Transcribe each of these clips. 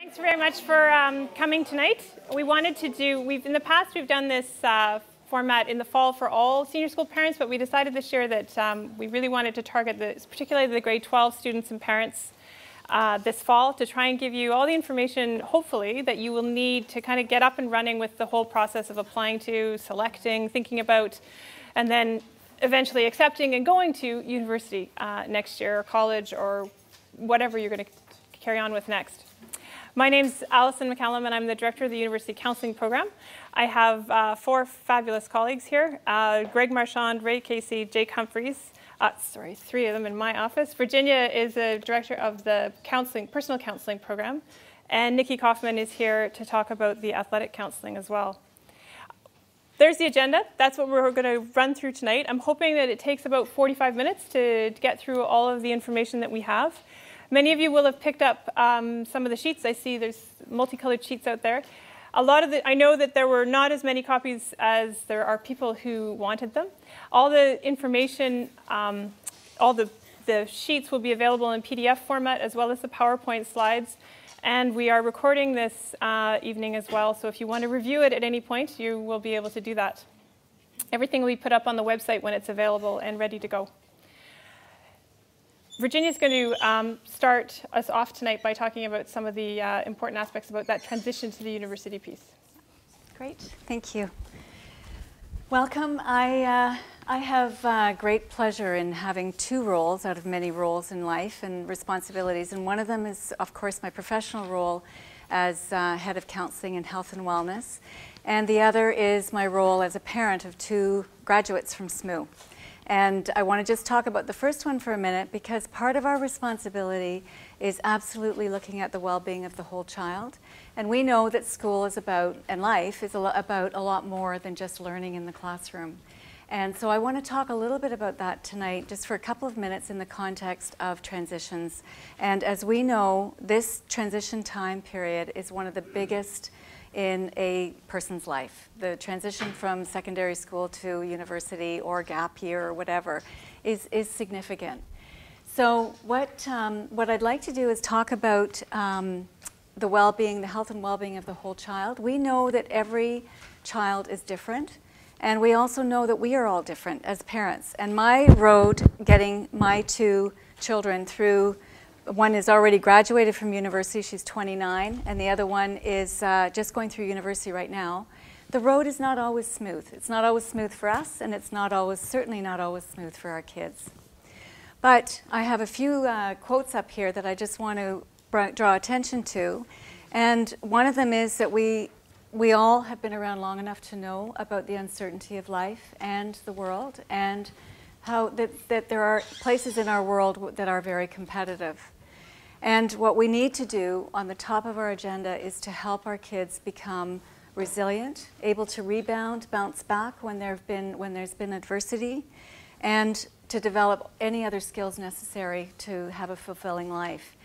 Thanks very much for um, coming tonight. We wanted to do, we've in the past we've done this uh, format in the fall for all senior school parents, but we decided this year that um, we really wanted to target the, particularly the grade 12 students and parents uh, this fall to try and give you all the information, hopefully, that you will need to kind of get up and running with the whole process of applying to, selecting, thinking about, and then eventually accepting and going to university uh, next year or college or whatever you're going to carry on with next. My name's Alison McCallum, and I'm the director of the University Counseling Program. I have uh, four fabulous colleagues here uh, Greg Marchand, Ray Casey, Jake Humphreys. Uh, sorry, three of them in my office. Virginia is the director of the counseling, personal counseling program, and Nikki Kaufman is here to talk about the athletic counseling as well. There's the agenda. That's what we're going to run through tonight. I'm hoping that it takes about 45 minutes to get through all of the information that we have. Many of you will have picked up um, some of the sheets. I see there's multicolored sheets out there. A lot of the, I know that there were not as many copies as there are people who wanted them. All the information, um, all the, the sheets will be available in PDF format as well as the PowerPoint slides. And we are recording this uh, evening as well, so if you want to review it at any point, you will be able to do that. Everything will be put up on the website when it's available and ready to go. Virginia's going to um, start us off tonight by talking about some of the uh, important aspects about that transition to the university piece. Great, thank you. Welcome. I, uh, I have uh, great pleasure in having two roles out of many roles in life and responsibilities, and one of them is, of course, my professional role as uh, head of counseling and health and wellness, and the other is my role as a parent of two graduates from SMUS. And I want to just talk about the first one for a minute because part of our responsibility is absolutely looking at the well-being of the whole child. And we know that school is about, and life is about a lot more than just learning in the classroom. And so I want to talk a little bit about that tonight, just for a couple of minutes in the context of transitions. And as we know, this transition time period is one of the biggest in a person's life. The transition from secondary school to university or gap year or whatever is, is significant. So what, um, what I'd like to do is talk about um, the well-being, the health and well-being of the whole child. We know that every child is different. And we also know that we are all different as parents. And my road getting my two children through one is already graduated from university, she's 29, and the other one is uh, just going through university right now. The road is not always smooth. It's not always smooth for us, and it's not always, certainly not always smooth for our kids. But I have a few uh, quotes up here that I just want to draw attention to. And one of them is that we, we all have been around long enough to know about the uncertainty of life and the world, and how that, that there are places in our world that are very competitive. And what we need to do on the top of our agenda is to help our kids become resilient, able to rebound, bounce back when, there have been, when there's been adversity, and to develop any other skills necessary to have a fulfilling life.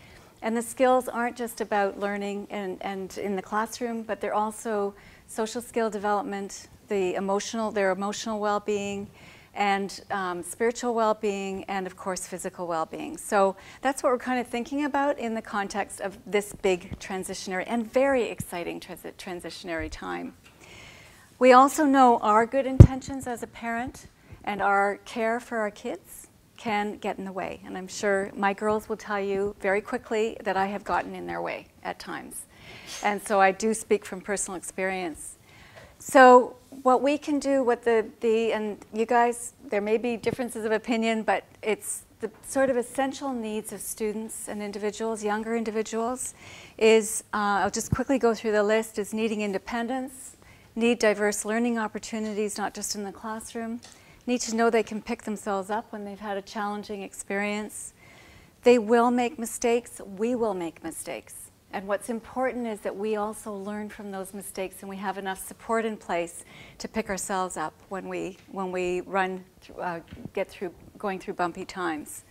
And the skills aren't just about learning and, and in the classroom, but they're also social skill development, the emotional, their emotional well-being, and um, spiritual well-being, and of course physical well-being. So that's what we're kind of thinking about in the context of this big transitionary and very exciting transitionary time. We also know our good intentions as a parent and our care for our kids can get in the way. And I'm sure my girls will tell you very quickly that I have gotten in their way at times. And so I do speak from personal experience. So what we can do, what the, the, and you guys, there may be differences of opinion, but it's the sort of essential needs of students and individuals, younger individuals, is, uh, I'll just quickly go through the list, is needing independence, need diverse learning opportunities, not just in the classroom, need to know they can pick themselves up when they've had a challenging experience. They will make mistakes, we will make mistakes. And what's important is that we also learn from those mistakes and we have enough support in place to pick ourselves up when we, when we run, uh, get through, going through bumpy times.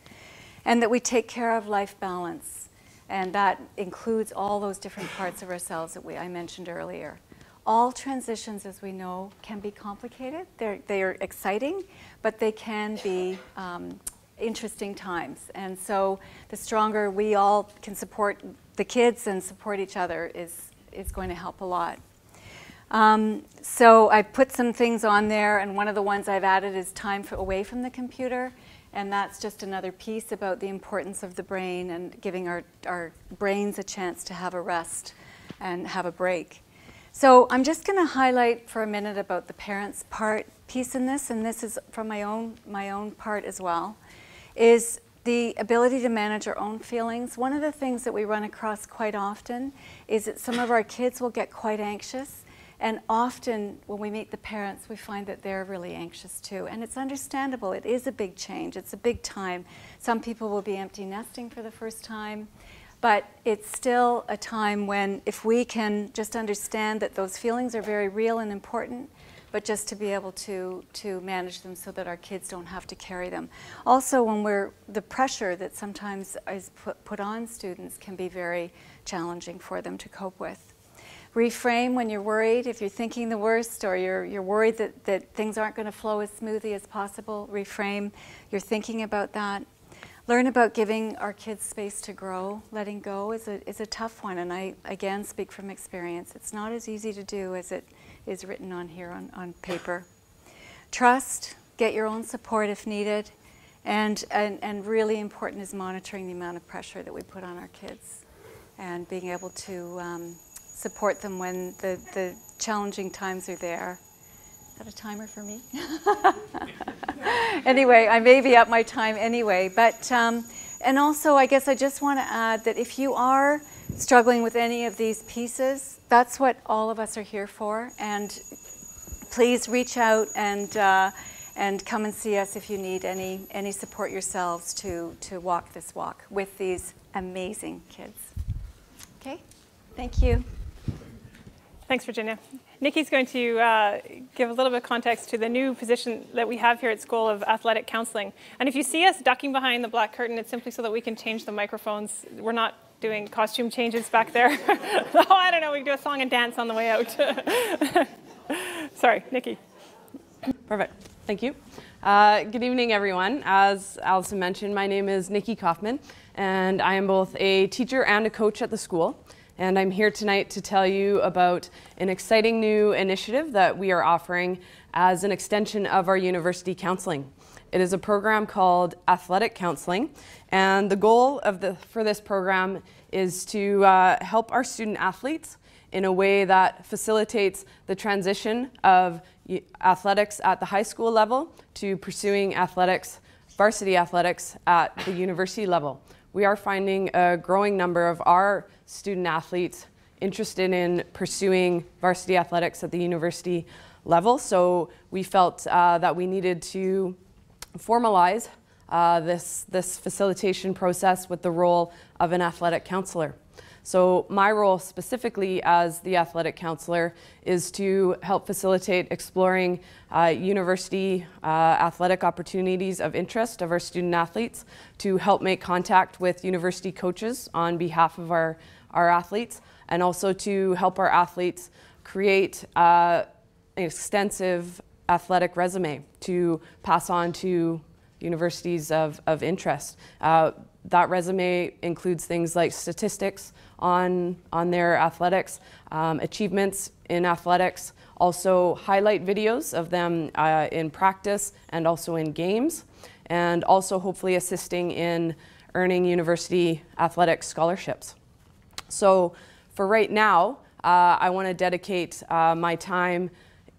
And that we take care of life balance. And that includes all those different parts of ourselves that we, I mentioned earlier. All transitions, as we know, can be complicated. They're, they are exciting, but they can be um, interesting times. And so the stronger we all can support the kids and support each other is, is going to help a lot. Um, so I put some things on there, and one of the ones I've added is time for, away from the computer. And that's just another piece about the importance of the brain and giving our, our brains a chance to have a rest and have a break. So I'm just going to highlight for a minute about the parents' part piece in this, and this is from my own, my own part as well, is the ability to manage our own feelings. One of the things that we run across quite often is that some of our kids will get quite anxious and often when we meet the parents, we find that they're really anxious too. And it's understandable. It is a big change. It's a big time. Some people will be empty nesting for the first time. But it's still a time when, if we can just understand that those feelings are very real and important, but just to be able to, to manage them so that our kids don't have to carry them. Also, when we're, the pressure that sometimes is put, put on students can be very challenging for them to cope with reframe when you're worried. If you're thinking the worst or you're, you're worried that, that things aren't going to flow as smoothly as possible, reframe. You're thinking about that. Learn about giving our kids space to grow. Letting go is a, is a tough one, and I, again, speak from experience. It's not as easy to do as it is written on here on, on paper. Trust, get your own support if needed, and, and, and really important is monitoring the amount of pressure that we put on our kids and being able to um, support them when the, the challenging times are there. Is that a timer for me? anyway, I may be up my time anyway. But, um, and also, I guess I just want to add that if you are struggling with any of these pieces, that's what all of us are here for. And please reach out and, uh, and come and see us if you need any, any support yourselves to, to walk this walk with these amazing kids. Okay? Thank you. Thanks, Virginia. Nikki's going to uh, give a little bit of context to the new position that we have here at School of Athletic Counseling. And if you see us ducking behind the black curtain, it's simply so that we can change the microphones. We're not doing costume changes back there. oh, I don't know, we can do a song and dance on the way out. Sorry, Nikki. Perfect, thank you. Uh, good evening, everyone. As Allison mentioned, my name is Nikki Kaufman, and I am both a teacher and a coach at the school and I'm here tonight to tell you about an exciting new initiative that we are offering as an extension of our university counseling. It is a program called Athletic Counseling, and the goal of the, for this program is to uh, help our student athletes in a way that facilitates the transition of athletics at the high school level to pursuing athletics, varsity athletics at the university level. We are finding a growing number of our student athletes interested in pursuing varsity athletics at the university level. So we felt uh, that we needed to formalize uh, this, this facilitation process with the role of an athletic counselor. So my role specifically as the athletic counselor is to help facilitate exploring uh, university uh, athletic opportunities of interest of our student athletes, to help make contact with university coaches on behalf of our our athletes and also to help our athletes create uh, extensive athletic resume to pass on to universities of, of interest. Uh, that resume includes things like statistics on, on their athletics, um, achievements in athletics, also highlight videos of them uh, in practice and also in games, and also hopefully assisting in earning university athletic scholarships. So for right now, uh, I want to dedicate uh, my time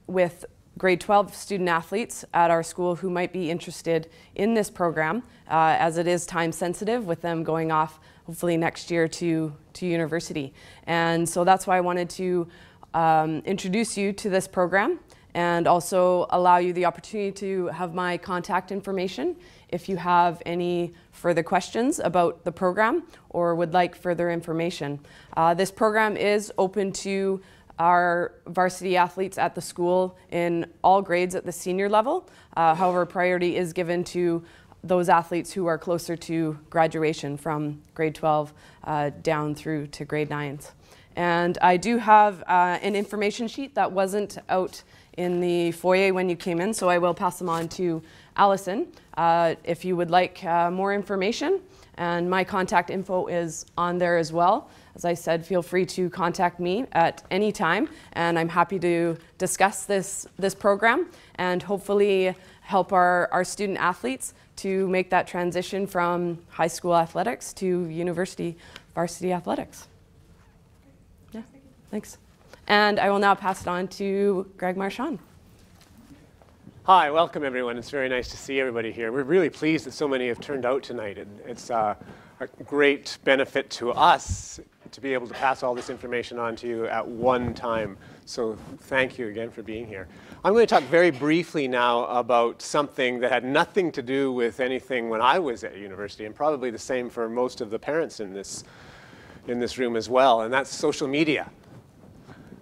with grade 12 student athletes at our school who might be interested in this program, uh, as it is time sensitive with them going off hopefully next year to, to university. And so that's why I wanted to um, introduce you to this program and also allow you the opportunity to have my contact information if you have any further questions about the program or would like further information. Uh, this program is open to our varsity athletes at the school in all grades at the senior level. Uh, however, priority is given to those athletes who are closer to graduation from grade 12 uh, down through to grade 9s. And I do have uh, an information sheet that wasn't out in the foyer when you came in, so I will pass them on to Allison uh, if you would like uh, more information. And my contact info is on there as well. As I said, feel free to contact me at any time, and I'm happy to discuss this, this program and hopefully help our, our student athletes to make that transition from high school athletics to university varsity athletics. Yeah, thanks. And I will now pass it on to Greg Marchand. Hi, welcome everyone. It's very nice to see everybody here. We're really pleased that so many have turned out tonight. And it's uh, a great benefit to us to be able to pass all this information on to you at one time. So thank you again for being here. I'm going to talk very briefly now about something that had nothing to do with anything when I was at university, and probably the same for most of the parents in this, in this room as well, and that's social media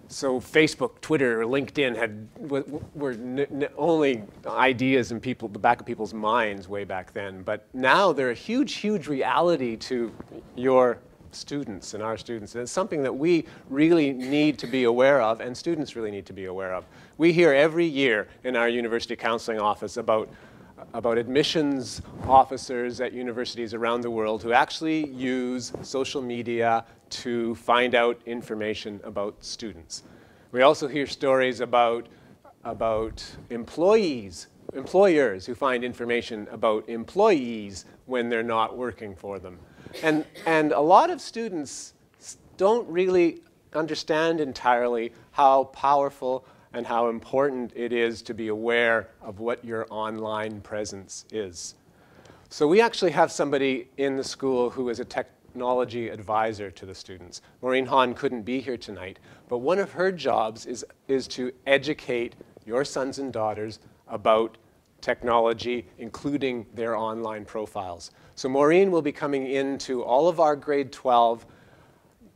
so Facebook, Twitter, LinkedIn had were only ideas in people the back of people's minds way back then. But now they're a huge, huge reality to your students and our students. And it's something that we really need to be aware of, and students really need to be aware of. We hear every year in our university counseling office about about admissions officers at universities around the world who actually use social media to find out information about students. We also hear stories about, about employees, employers who find information about employees when they're not working for them. And, and a lot of students don't really understand entirely how powerful and how important it is to be aware of what your online presence is. So we actually have somebody in the school who is a technology advisor to the students. Maureen Hahn couldn't be here tonight, but one of her jobs is, is to educate your sons and daughters about technology, including their online profiles. So Maureen will be coming into all of our grade 12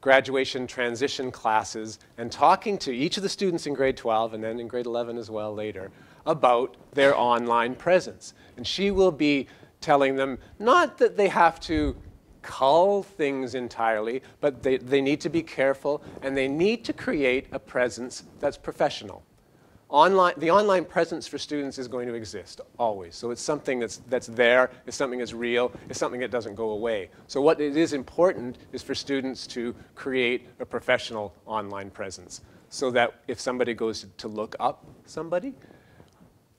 graduation transition classes and talking to each of the students in grade 12 and then in grade 11 as well later about their online presence. And she will be telling them not that they have to cull things entirely, but they, they need to be careful and they need to create a presence that's professional. Online, the online presence for students is going to exist always. So it's something that's, that's there, it's something that's real, it's something that doesn't go away. So what it is important is for students to create a professional online presence so that if somebody goes to look up somebody,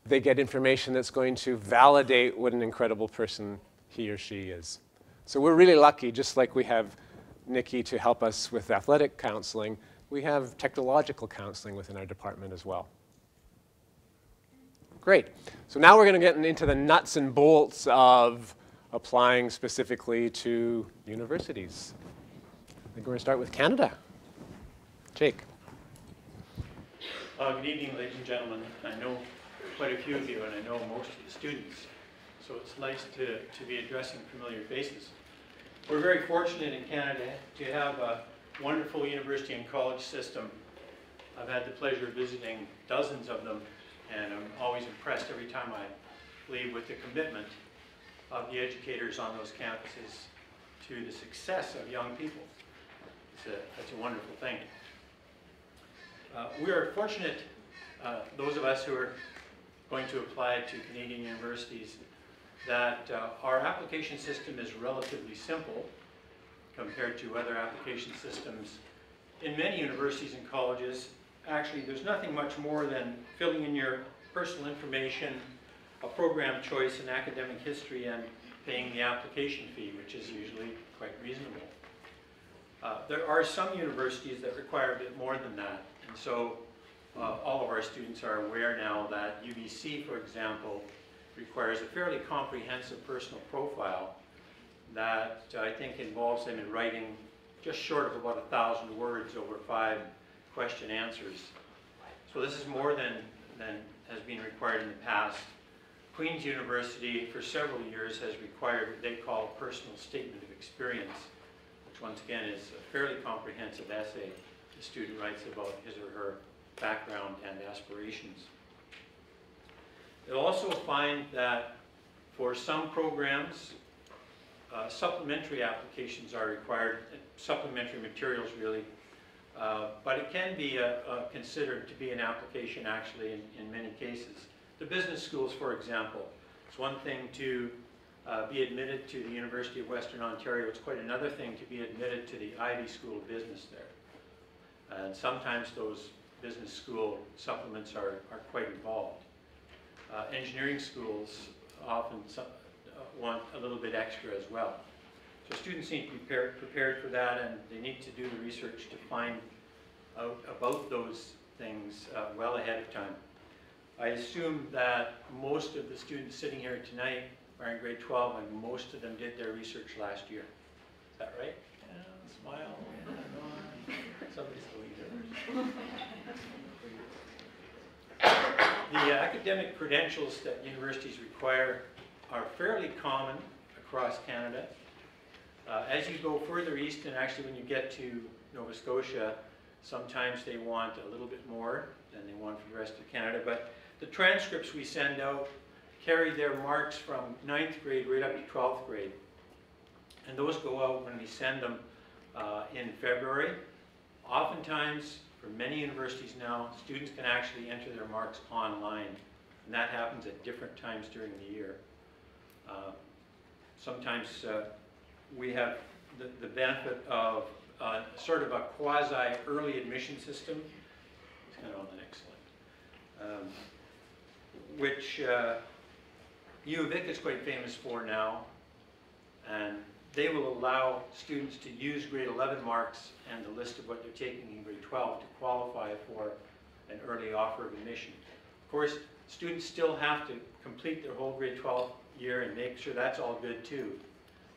they get information that's going to validate what an incredible person he or she is. So we're really lucky, just like we have Nikki to help us with athletic counseling, we have technological counseling within our department as well. Great. So now we're going to get into the nuts and bolts of applying specifically to universities. I think we're going to start with Canada. Jake. Uh, good evening, ladies and gentlemen. I know quite a few of you, and I know most of the students, so it's nice to, to be addressing familiar faces. We're very fortunate in Canada to have a wonderful university and college system. I've had the pleasure of visiting dozens of them, and I'm always impressed every time I leave with the commitment of the educators on those campuses to the success of young people. It's a, a wonderful thing. Uh, we are fortunate, uh, those of us who are going to apply to Canadian universities, that uh, our application system is relatively simple compared to other application systems. In many universities and colleges, actually there's nothing much more than filling in your personal information, a program choice, an academic history, and paying the application fee, which is usually quite reasonable. Uh, there are some universities that require a bit more than that, and so uh, all of our students are aware now that UBC, for example, requires a fairly comprehensive personal profile that I think involves them in writing just short of about a thousand words over five question answers. So this is more than, than has been required in the past. Queen's University for several years has required what they call personal statement of experience, which once again is a fairly comprehensive essay the student writes about his or her background and aspirations. You'll also find that for some programs, uh, supplementary applications are required, supplementary materials really, uh, but it can be a, a considered to be an application actually in, in, many cases. The business schools, for example, it's one thing to uh, be admitted to the University of Western Ontario. It's quite another thing to be admitted to the Ivey School of Business there. And sometimes those business school supplements are, are quite involved. Uh, engineering schools often uh, want a little bit extra as well. So students need to be prepared, prepared for that and they need to do the research to find out about those things uh, well ahead of time. I assume that most of the students sitting here tonight are in grade 12 and most of them did their research last year. Is that right? Yeah, smile. Somebody's believing The academic credentials that universities require are fairly common across Canada. Uh, as you go further east, and actually when you get to Nova Scotia, sometimes they want a little bit more than they want for the rest of Canada. But the transcripts we send out carry their marks from 9th grade right up to 12th grade. And those go out when we send them uh, in February. Oftentimes, for many universities now, students can actually enter their marks online. And that happens at different times during the year. Uh, sometimes uh, we have the, the benefit of uh, sort of a quasi-early admission system. It's kind of on the next slide. Um, which uh, U of Vic is quite famous for now. And they will allow students to use grade 11 marks and the list of what they're taking in grade 12 to qualify for an early offer of admission. Of course, students still have to complete their whole grade 12 year and make sure that's all good too.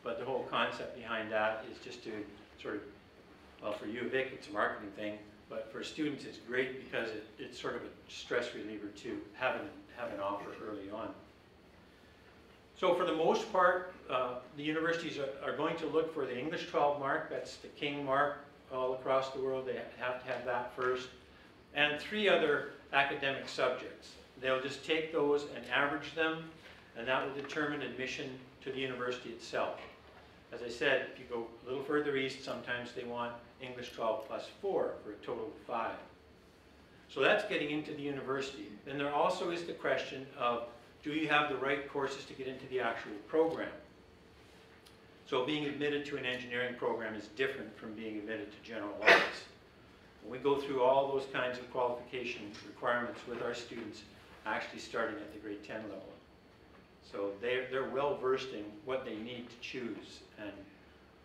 But the whole concept behind that is just to sort of, well, for U of Vic, it's a marketing thing, but for students, it's great because it, it's sort of a stress reliever to have an, have an offer early on. So for the most part, uh, the universities are, are, going to look for the English 12 mark, that's the King mark all across the world, they have to have that first, and three other academic subjects. They'll just take those and average them, and that will determine admission to the university itself. As I said, if you go a little further east, sometimes they want English 12 plus 4 for a total of 5. So that's getting into the university. Then there also is the question of do you have the right courses to get into the actual program? So being admitted to an engineering program is different from being admitted to general arts. We go through all those kinds of qualification requirements with our students, actually starting at the grade 10 level. So they're, they're well versed in what they need to choose. And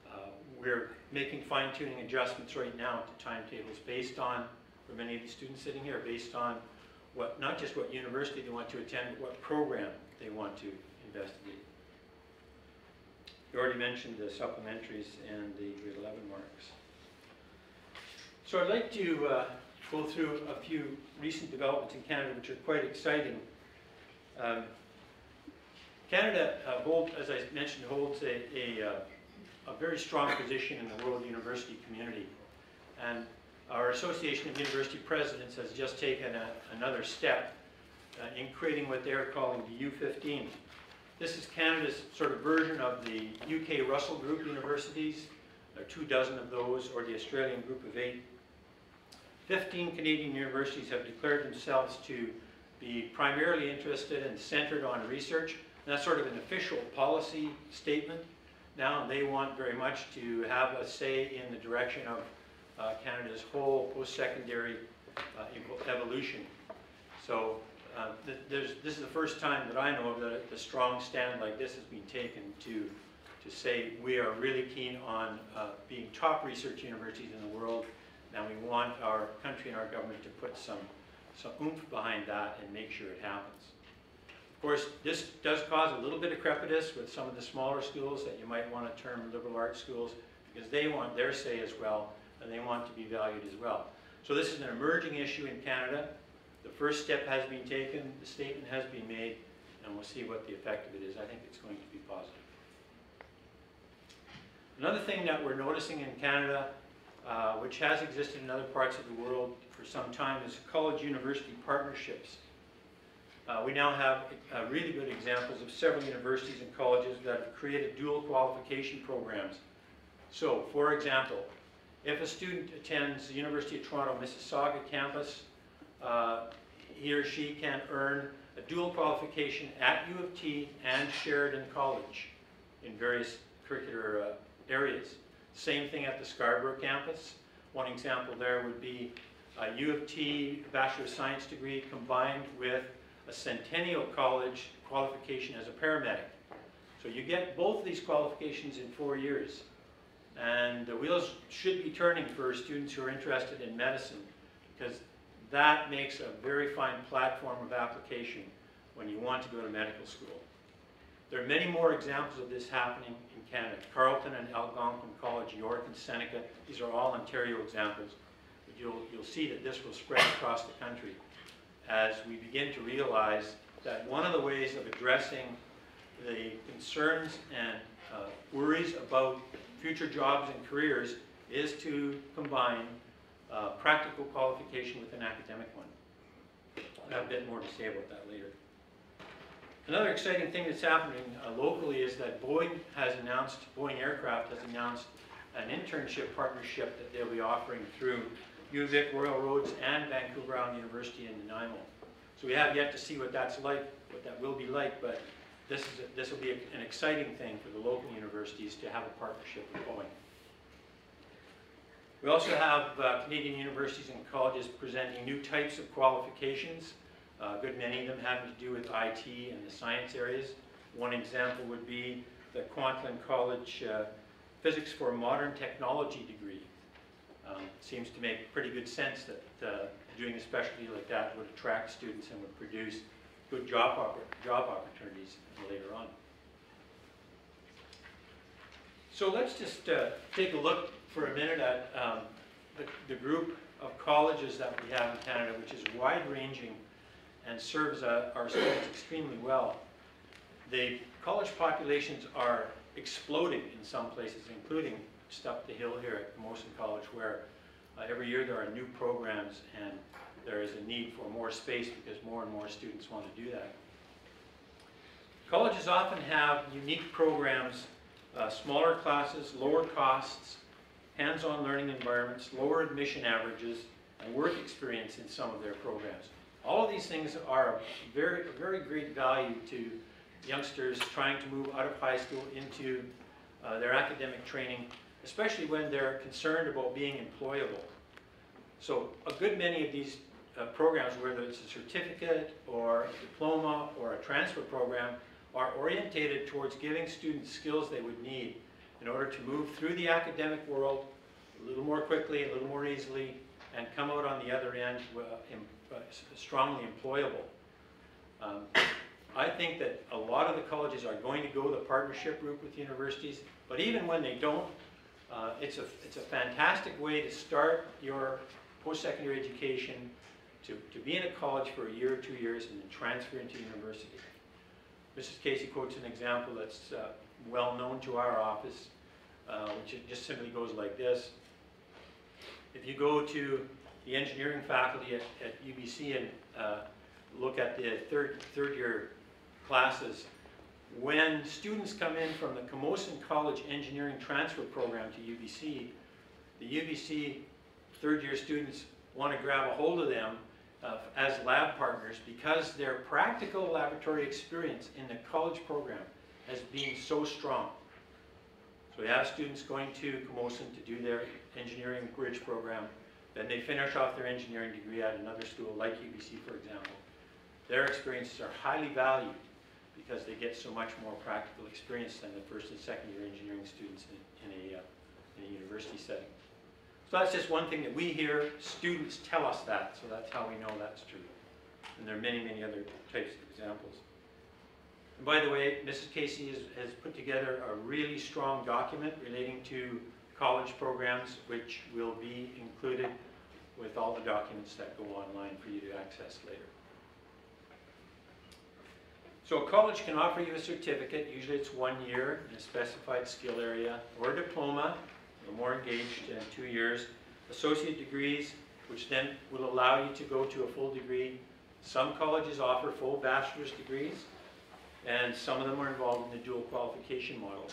uh, we're making fine-tuning adjustments right now to timetables based on, for many of the students sitting here, based on what, not just what university they want to attend, but what program they want to investigate. You already mentioned the supplementaries and the grade 11 marks. So I'd like to uh, go through a few recent developments in Canada which are quite exciting. Um, Canada, uh, as I mentioned, holds a, a, uh, a, very strong position in the world university community. And our Association of University Presidents has just taken a, another step uh, in creating what they're calling the U15. This is Canada's sort of version of the UK Russell Group universities. There are two dozen of those, or the Australian group of eight. 15 Canadian universities have declared themselves to be primarily interested and centered on research. That's sort of an official policy statement. Now they want very much to have a say in the direction of uh, Canada's whole post-secondary uh, evolution. So uh, th this is the first time that I know of that a strong stand like this has been taken to, to say we are really keen on uh, being top research universities in the world and we want our country and our government to put some, some oomph behind that and make sure it happens. Of course, this does cause a little bit of crepitus with some of the smaller schools that you might want to term liberal arts schools because they want their say as well and they want to be valued as well. So this is an emerging issue in Canada. The first step has been taken, the statement has been made, and we'll see what the effect of it is. I think it's going to be positive. Another thing that we're noticing in Canada, uh, which has existed in other parts of the world for some time, is college-university partnerships. Uh, we now have uh, really good examples of several universities and colleges that have created dual qualification programs. So, for example, if a student attends the University of Toronto Mississauga campus, uh, he or she can earn a dual qualification at U of T and Sheridan College in various curricular uh, areas. Same thing at the Scarborough campus. One example there would be a U of T Bachelor of Science degree combined with a Centennial College qualification as a paramedic. So you get both of these qualifications in four years. And the wheels should be turning for students who are interested in medicine because that makes a very fine platform of application when you want to go to medical school. There are many more examples of this happening in Canada. Carleton and Algonquin College, York and Seneca, these are all Ontario examples. But you'll, you'll see that this will spread across the country as we begin to realize that one of the ways of addressing the concerns and uh, worries about future jobs and careers is to combine uh, practical qualification with an academic one. I'll have a bit more to say about that later. Another exciting thing that's happening uh, locally is that Boeing has announced, Boeing Aircraft has announced an internship partnership that they'll be offering through UVic, Royal Roads, and Vancouver Island University in Nanaimo. So we have yet to see what that's like, what that will be like, but this, is a, this will be a, an exciting thing for the local universities to have a partnership with Boeing. We also have uh, Canadian universities and colleges presenting new types of qualifications. Uh, a good many of them having to do with IT and the science areas. One example would be the Kwantlen College uh, Physics for Modern Technology degree. Um, seems to make pretty good sense that uh, doing a specialty like that would attract students and would produce good job, oppor job opportunities later on. So let's just uh, take a look for a minute at um, the, the, group of colleges that we have in Canada, which is wide-ranging and serves uh, our students extremely well. The college populations are exploding in some places, including up the hill here at Camosun College, where uh, every year there are new programs and there is a need for more space because more and more students want to do that. Colleges often have unique programs, uh, smaller classes, lower costs, hands-on learning environments, lower admission averages, and work experience in some of their programs. All of these things are of very, very great value to youngsters trying to move out of high school into uh, their academic training, especially when they're concerned about being employable. So a good many of these uh, programs, whether it's a certificate or a diploma or a transfer program, are orientated towards giving students skills they would need in order to move through the academic world a little more quickly, a little more easily, and come out on the other end uh, uh, strongly employable. Um, I think that a lot of the colleges are going to go the partnership route with universities, but even when they don't, uh, it's, a, it's a fantastic way to start your post-secondary education, to, to be in a college for a year or two years, and then transfer into university. Mrs. Casey quotes an example that's uh, well known to our office, uh, which just simply goes like this. If you go to the engineering faculty at, at UBC and uh, look at the third, third year classes, when students come in from the Camosun College Engineering Transfer Program to UBC, the UBC third year students want to grab a hold of them uh, as lab partners because their practical laboratory experience in the college program has been so strong. So we have students going to Camosun to do their engineering bridge program. Then they finish off their engineering degree at another school like UBC, for example. Their experiences are highly valued because they get so much more practical experience than the first and second year engineering students in, in a, uh, in a university setting. So that's just one thing that we hear. Students tell us that, so that's how we know that's true. And there are many, many other types of examples. And by the way, Mrs. Casey has, has put together a really strong document relating to college programs, which will be included with all the documents that go online for you to access later. So a college can offer you a certificate, usually it's one year in a specified skill area, or a diploma, more engaged in two years. Associate degrees, which then will allow you to go to a full degree. Some colleges offer full bachelor's degrees, and some of them are involved in the dual qualification model.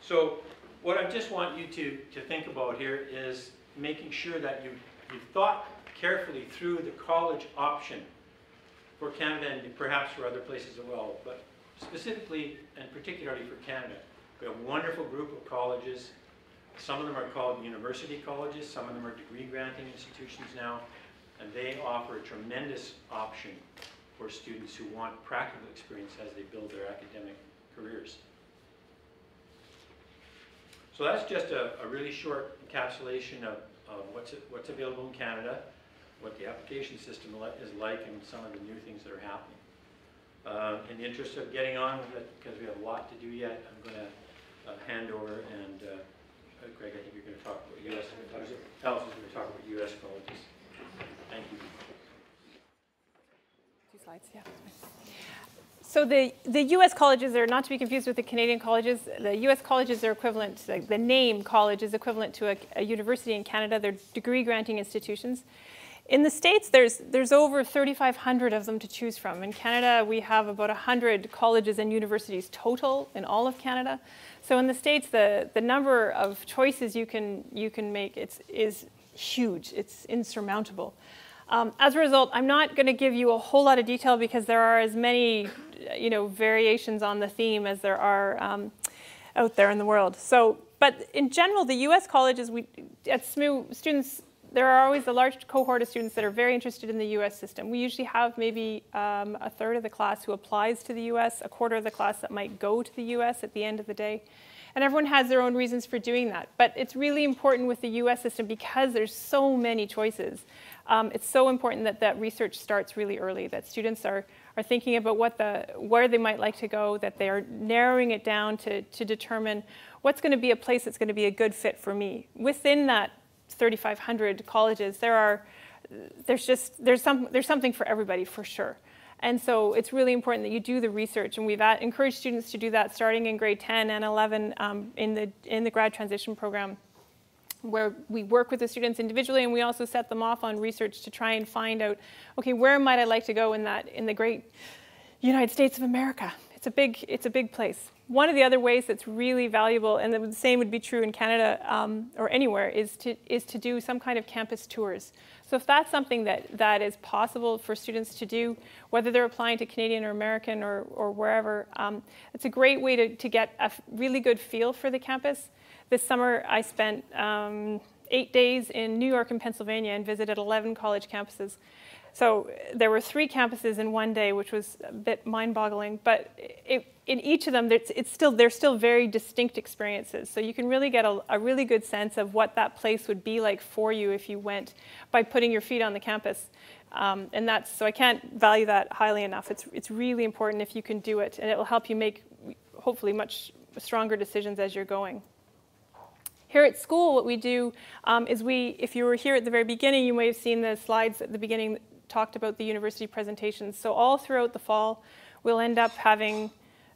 So what I just want you to, to think about here is making sure that you, you've thought carefully through the college option for Canada and perhaps for other places as well, but specifically and particularly for Canada. We have a wonderful group of colleges. Some of them are called university colleges, some of them are degree granting institutions now, and they offer a tremendous option for students who want practical experience as they build their academic careers. So that's just a, a really short encapsulation of, of what's, what's available in Canada, what the application system is like, and some of the new things that are happening. Uh, in the interest of getting on with it, because we have a lot to do yet, I'm going to uh, hand over and uh, uh, Greg, I think you're going to talk about U.S. Alice is going to talk about U.S. colleges. Thank you. Two slides, yeah. So the, the U.S. colleges are not to be confused with the Canadian colleges. The U.S. colleges are equivalent, the, the name college is equivalent to a, a, university in Canada. They're degree granting institutions. In the States, there's, there's over 3,500 of them to choose from. In Canada, we have about 100 colleges and universities total in all of Canada. So in the States, the, the number of choices you can, you can make it's, is huge. It's insurmountable. Um, as a result, I'm not going to give you a whole lot of detail because there are as many, you know, variations on the theme as there are um, out there in the world. So, but in general, the U.S. colleges, we at SMUS, students, there are always a large cohort of students that are very interested in the U.S. system. We usually have maybe um, a third of the class who applies to the U.S., a quarter of the class that might go to the U.S. at the end of the day. And everyone has their own reasons for doing that. But it's really important with the US system because there's so many choices. Um, it's so important that that research starts really early, that students are, are thinking about what the, where they might like to go, that they are narrowing it down to, to determine what's going to be a place that's going to be a good fit for me. Within that 3,500 colleges, there are, there's just, there's, some, there's something for everybody for sure. And so it's really important that you do the research, and we've encouraged students to do that starting in grade 10 and 11 um, in, the, in the grad transition program, where we work with the students individually, and we also set them off on research to try and find out, okay, where might I like to go in that in the great United States of America? It's a big, it's a big place. One of the other ways that's really valuable, and the same would be true in Canada um, or anywhere, is to, is to do some kind of campus tours. So if that's something that, that is possible for students to do, whether they're applying to Canadian or American or, or wherever, um, it's a great way to, to get a really good feel for the campus. This summer I spent um, eight days in New York and Pennsylvania and visited 11 college campuses. So there were three campuses in one day, which was a bit mind-boggling. But it, in each of them, it's, it's, still they're still very distinct experiences. So you can really get a, a, really good sense of what that place would be like for you if you went by putting your feet on the campus. Um, and that's so I can't value that highly enough. It's it's really important if you can do it, and it will help you make hopefully much stronger decisions as you're going. Here at school, what we do um, is we, if you were here at the very beginning, you may have seen the slides at the beginning talked about the university presentations. So all throughout the fall, we'll end up having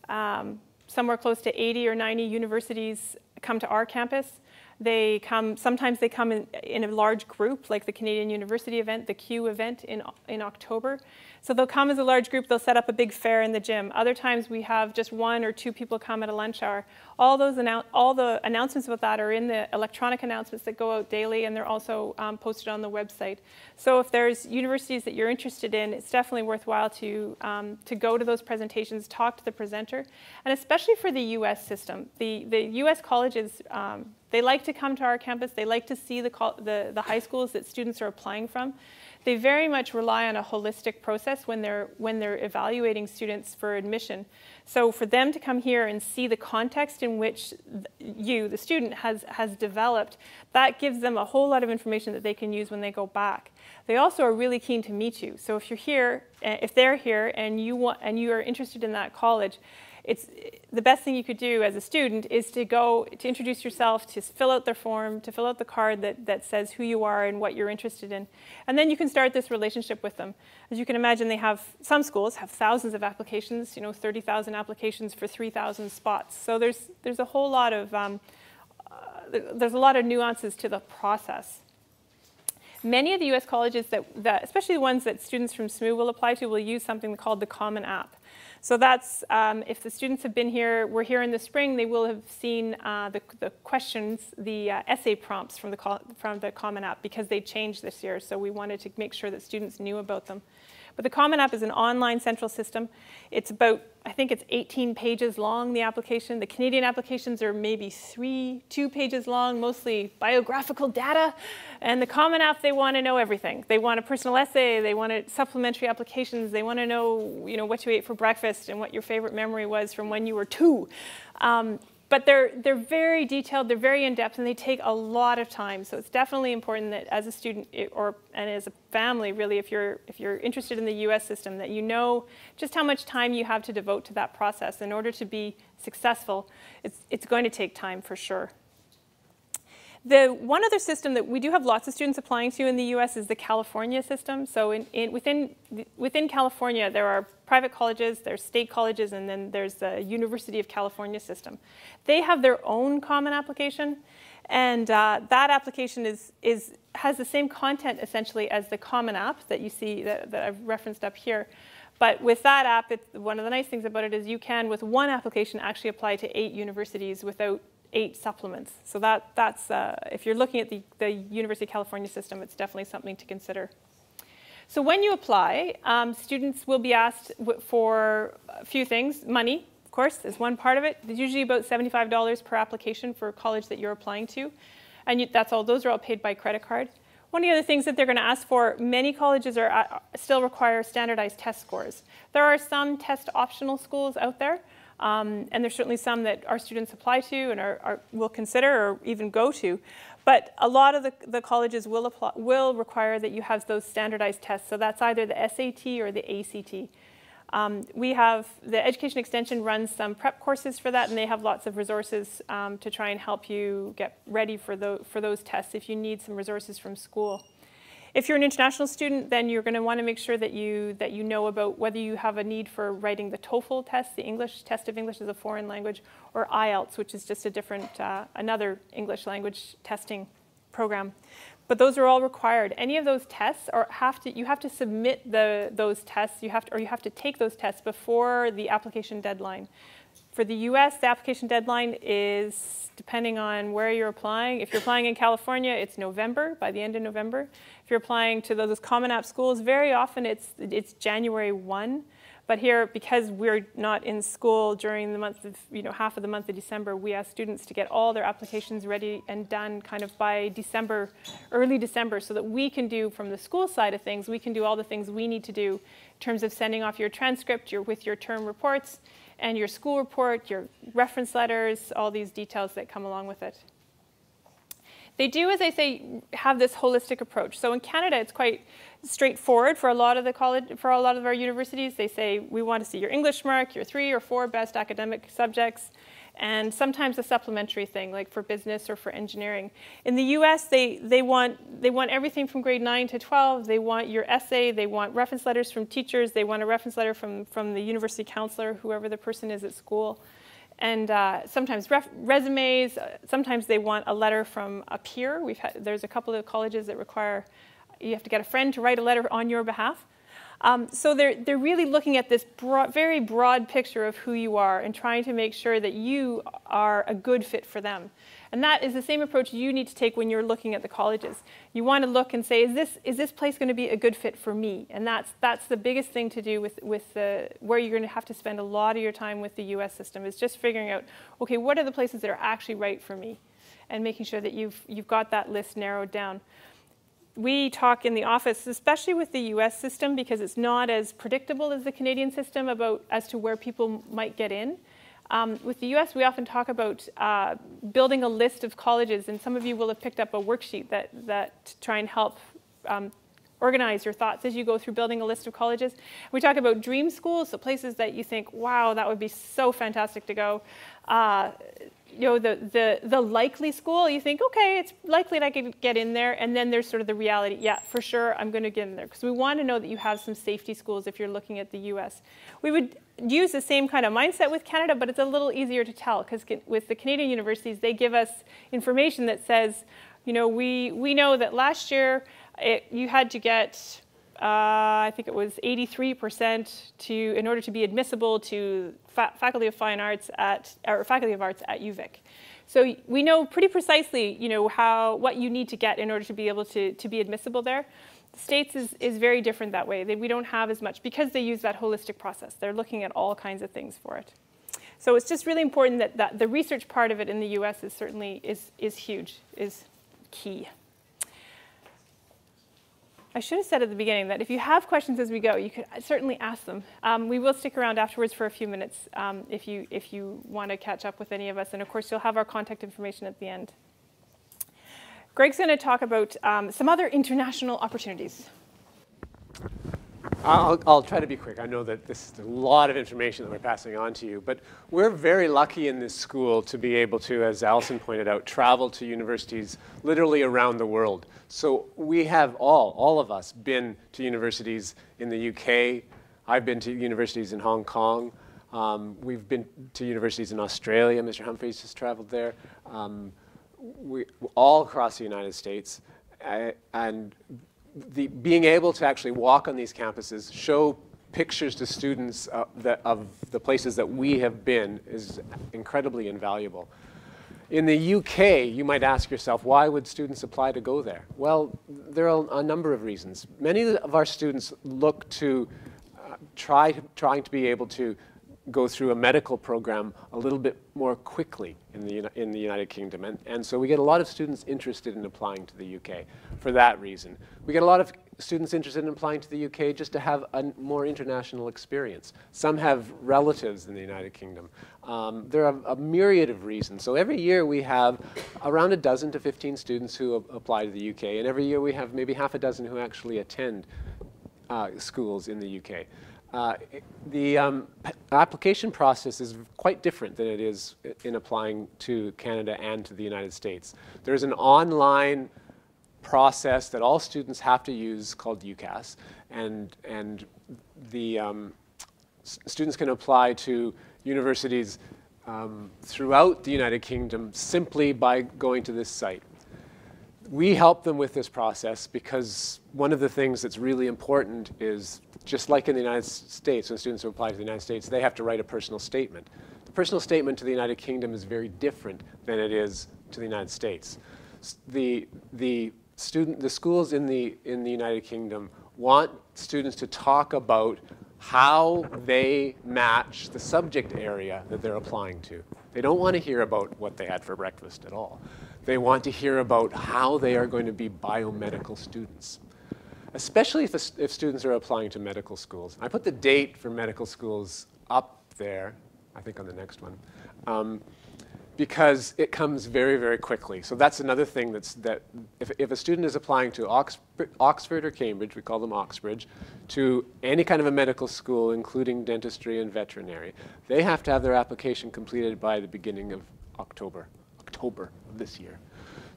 um, somewhere close to 80 or 90 universities come to our campus. They come, sometimes they come in, in a large group, like the Canadian University event, the CUE event in, in October. So they'll come as a large group, they'll set up a big fair in the gym. Other times we have just one or two people come at a lunch hour. All, those all the announcements about that are in the electronic announcements that go out daily, and they're also um, posted on the website. So if there's universities that you're interested in, it's definitely worthwhile to, um, to go to those presentations, talk to the presenter, and especially for the US system. The, the US colleges, um, they like to come to our campus, they like to see the, the, the high schools that students are applying from they very much rely on a holistic process when they're, when they're evaluating students for admission. So for them to come here and see the context in which you, the student, has, has developed, that gives them a whole lot of information that they can use when they go back. They also are really keen to meet you. So if you're here, eh, if they're here and you, want, and you are interested in that college, it's the best thing you could do as a student is to go to introduce yourself, to fill out their form, to fill out the card that, that says who you are and what you're interested in. And then you can start this relationship with them. As you can imagine, they have, some schools have thousands of applications, you know, 30,000 applications for 3,000 spots. So there's, there's a whole lot of, um, uh, there's a lot of nuances to the process. Many of the US colleges that, that, especially the ones that students from SMU will apply to, will use something called the Common App. So that's, um, if the students have been here, were here in the spring, they will have seen uh, the, the, questions, the uh, essay prompts from the, from the Common App because they changed this year. So we wanted to make sure that students knew about them. But the Common App is an online central system. It's about, I think it's 18 pages long, the application. The Canadian applications are maybe three, two pages long, mostly biographical data. And the Common App, they want to know everything. They want a personal essay, they want supplementary applications, they want to know, you know what you ate for breakfast and what your favorite memory was from when you were two. Um, but they're, they're very detailed, they're very in-depth, and they take a lot of time. So it's definitely important that as a student or and as a family, really, if you're, if you're interested in the US system, that you know just how much time you have to devote to that process. In order to be successful, it's, it's going to take time for sure. The one other system that we do have lots of students applying to in the U.S. is the California system. So in, in, within, within California, there are private colleges, there's state colleges, and then there's the University of California system. They have their own common application, and uh, that application is, is, has the same content essentially as the common app that you see that, that I've referenced up here. But with that app, it's one of the nice things about it is you can, with one application, actually apply to eight universities without eight supplements. So that, that's, uh, if you're looking at the, the University of California system, it's definitely something to consider. So when you apply, um, students will be asked for a few things. Money, of course, is one part of it. There's usually about $75 per application for a college that you're applying to. And you, that's all, those are all paid by credit card. One of the other things that they're going to ask for, many colleges are, uh, still require standardized test scores. There are some test optional schools out there, um, and there's certainly some that our students apply to and are, are, will consider or even go to. But a lot of the, the colleges will, apply, will require that you have those standardized tests. So that's either the SAT or the ACT. Um, we have, the Education Extension runs some prep courses for that, and they have lots of resources um, to try and help you get ready for, the, for those tests if you need some resources from school. If you're an international student, then you're going to want to make sure that you, that you know about whether you have a need for writing the TOEFL test, the English test of English as a foreign language, or IELTS, which is just a different, uh, another English language testing program. But those are all required. Any of those tests are have to, you have to submit the, those tests, you have to, or you have to take those tests before the application deadline. For the US, the application deadline is depending on where you're applying. If you're applying in California, it's November, by the end of November. If you're applying to those Common App schools, very often it's, it's January 1. But here, because we're not in school during the month of, you know, half of the month of December, we ask students to get all their applications ready and done kind of by December, early December, so that we can do, from the school side of things, we can do all the things we need to do in terms of sending off your transcript, your, with your term reports, and your school report, your reference letters, all these details that come along with it. They do, as I say, have this holistic approach. So in Canada, it's quite straightforward for a lot of the college, for a lot of our universities. They say, we want to see your English mark, your three or four best academic subjects, and sometimes a supplementary thing like for business or for engineering. In the US, they, they, want, they want everything from grade 9 to 12. They want your essay, they want reference letters from teachers, they want a reference letter from, from the university counselor, whoever the person is at school. And uh, sometimes resumes, sometimes they want a letter from a peer. We've had, there's a couple of colleges that require you have to get a friend to write a letter on your behalf. Um, so they're, they're really looking at this broad, very broad picture of who you are and trying to make sure that you are a good fit for them. And that is the same approach you need to take when you're looking at the colleges. You want to look and say, is this, is this place going to be a good fit for me? And that's, that's the biggest thing to do with, with the, where you're going to have to spend a lot of your time with the US system is just figuring out, okay, what are the places that are actually right for me? And making sure that you've, you've got that list narrowed down we talk in the office, especially with the US system, because it's not as predictable as the Canadian system about as to where people might get in. Um, with the US, we often talk about uh, building a list of colleges, and some of you will have picked up a worksheet that, that try and help um, organize your thoughts as you go through building a list of colleges. We talk about dream schools, so places that you think, wow, that would be so fantastic to go. Uh, you know, the, the, the likely school, you think, okay, it's likely that I could get in there. And then there's sort of the reality, yeah, for sure, I'm going to get in there. Because we want to know that you have some safety schools if you're looking at the US. We would use the same kind of mindset with Canada, but it's a little easier to tell because with the Canadian universities, they give us information that says, you know, we, we know that last year it, you had to get uh, I think it was 83% to, in order to be admissible to fa Faculty of Fine Arts at, or Faculty of Arts at UVic. So we know pretty precisely, you know, how, what you need to get in order to be able to, to be admissible there. The States is, is very different that way. They, we don't have as much because they use that holistic process. They're looking at all kinds of things for it. So it's just really important that, that the research part of it in the US is certainly is, is huge, is key. I should have said at the beginning that if you have questions as we go, you could certainly ask them. Um, we will stick around afterwards for a few minutes um, if you, if you want to catch up with any of us. And of course, you'll have our contact information at the end. Greg's going to talk about um, some other international opportunities. I'll, I'll, try to be quick. I know that this is a lot of information that we're passing on to you, but we're very lucky in this school to be able to, as Allison pointed out, travel to universities literally around the world. So we have all, all of us, been to universities in the UK. I've been to universities in Hong Kong. Um, we've been to universities in Australia. Mr. Humphreys has traveled there. Um, we, all across the United States. Uh, and the, being able to actually walk on these campuses, show pictures to students uh, that, of the places that we have been is incredibly invaluable. In the UK, you might ask yourself, why would students apply to go there? Well, there are a number of reasons. Many of our students look to uh, try trying to be able to go through a medical program a little bit more quickly in the, in the United Kingdom. And, and so we get a lot of students interested in applying to the UK for that reason. We get a lot of students interested in applying to the UK just to have a more international experience. Some have relatives in the United Kingdom. Um, there are a myriad of reasons. So every year we have around a dozen to 15 students who apply to the UK, and every year we have maybe half a dozen who actually attend uh, schools in the UK. Uh, the um, application process is quite different than it is in applying to Canada and to the United States. There's an online process that all students have to use called UCAS, and, and the um, students can apply to universities um, throughout the United Kingdom simply by going to this site. We help them with this process because one of the things that's really important is just like in the United States, when students apply to the United States, they have to write a personal statement. The personal statement to the United Kingdom is very different than it is to the United States. The, the, student, the schools in the, in the United Kingdom want students to talk about how they match the subject area that they're applying to. They don't want to hear about what they had for breakfast at all. They want to hear about how they are going to be biomedical students especially if, if students are applying to medical schools. I put the date for medical schools up there, I think on the next one, um, because it comes very, very quickly. So that's another thing that's, that if, if a student is applying to Oxford, Oxford or Cambridge, we call them Oxbridge, to any kind of a medical school, including dentistry and veterinary, they have to have their application completed by the beginning of October, October of this year.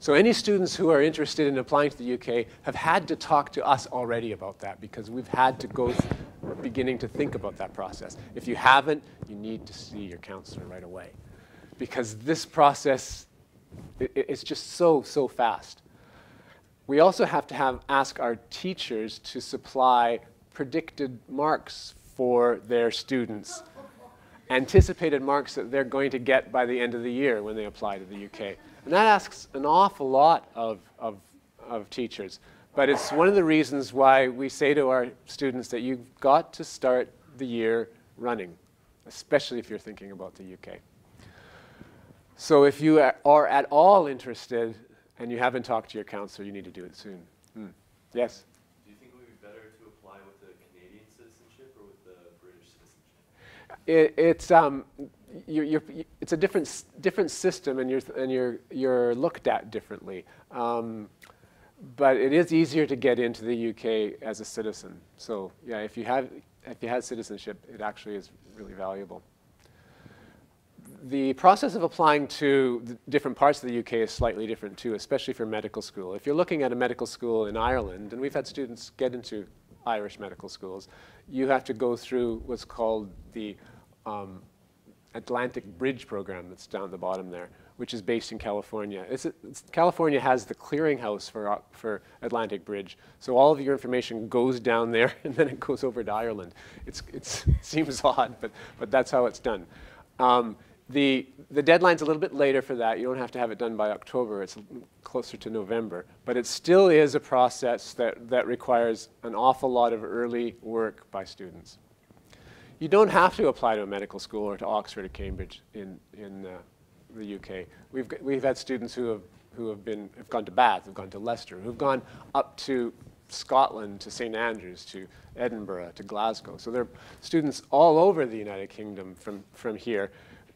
So any students who are interested in applying to the UK have had to talk to us already about that because we've had to go beginning to think about that process. If you haven't, you need to see your counselor right away because this process it, it's just so, so fast. We also have to have, ask our teachers to supply predicted marks for their students, anticipated marks that they're going to get by the end of the year when they apply to the UK. And that asks an awful lot of, of, of teachers. But it's one of the reasons why we say to our students that you've got to start the year running, especially if you're thinking about the UK. So if you are at all interested and you haven't talked to your counselor, you need to do it soon. Hmm. Yes? Do you think it would be better to apply with the Canadian citizenship or with the British citizenship? It, it's, um, you're, you're, it's a different, different system and you're, and you're, you're looked at differently. Um, but it is easier to get into the UK as a citizen. So yeah, if you have, if you had citizenship, it actually is really valuable. The process of applying to different parts of the UK is slightly different too, especially for medical school. If you're looking at a medical school in Ireland, and we've had students get into Irish medical schools, you have to go through what's called the um, Atlantic Bridge program that's down the bottom there, which is based in California. It's, it's, California has the clearinghouse for, uh, for Atlantic Bridge, so all of your information goes down there and then it goes over to Ireland. It's, it's, it seems odd, but, but that's how it's done. Um, the, the deadline's a little bit later for that. You don't have to have it done by October. It's closer to November. But it still is a process that, that requires an awful lot of early work by students. You don't have to apply to a medical school or to Oxford or Cambridge in, in uh, the UK. We've, we've had students who have, who have, been, have gone to Bath, have gone to Leicester, who've gone up to Scotland, to St. Andrews, to Edinburgh, to Glasgow. So there are students all over the United Kingdom from, from here.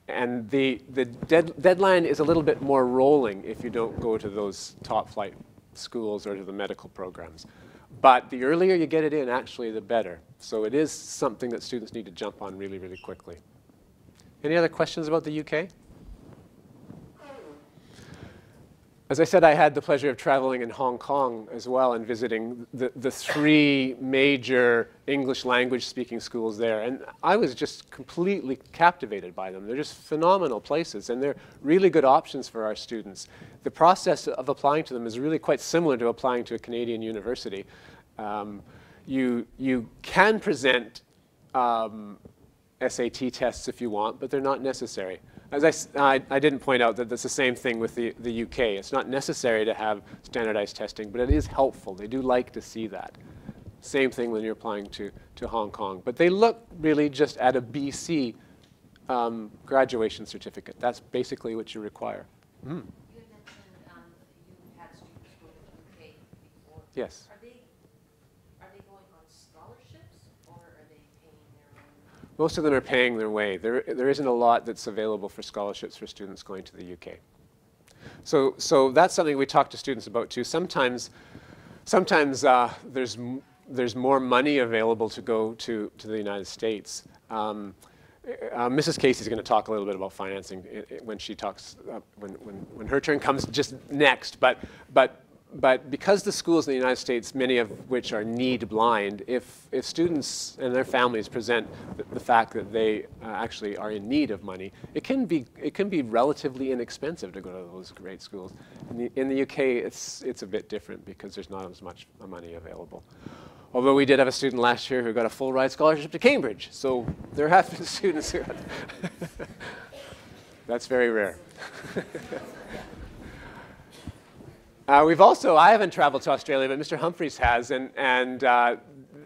And the, the dead, deadline is a little bit more rolling if you don't go to those top flight schools or to the medical programs. But the earlier you get it in, actually, the better. So it is something that students need to jump on really, really quickly. Any other questions about the UK? As I said, I had the pleasure of traveling in Hong Kong as well and visiting the, the three major English language speaking schools there. And I was just completely captivated by them. They're just phenomenal places and they're really good options for our students. The process of applying to them is really quite similar to applying to a Canadian university. Um, you, you can present um, SAT tests if you want, but they're not necessary. As I, I, I, didn't point out that it's the same thing with the, the UK. It's not necessary to have standardized testing, but it is helpful. They do like to see that. Same thing when you're applying to, to Hong Kong. But they look really just at a BC um, graduation certificate. That's basically what you require. Mm. You mentioned um, you had students go to the UK Yes. Most of them are paying their way. There, there isn't a lot that's available for scholarships for students going to the UK. So, so that's something we talk to students about too. Sometimes, sometimes uh, there's, there's more money available to go to, to the United States. Um, uh, Mrs. Casey is going to talk a little bit about financing when she talks, uh, when, when, when her turn comes just next. But, but but because the schools in the United States, many of which are need blind, if, if students and their families present the, the fact that they uh, actually are in need of money, it can, be, it can be relatively inexpensive to go to those great schools. In the, in the UK, it's, it's a bit different because there's not as much money available. Although we did have a student last year who got a full ride scholarship to Cambridge, so there have been students who That's very rare. Uh, we've also, I haven't traveled to Australia, but Mr. Humphreys has, and, and uh,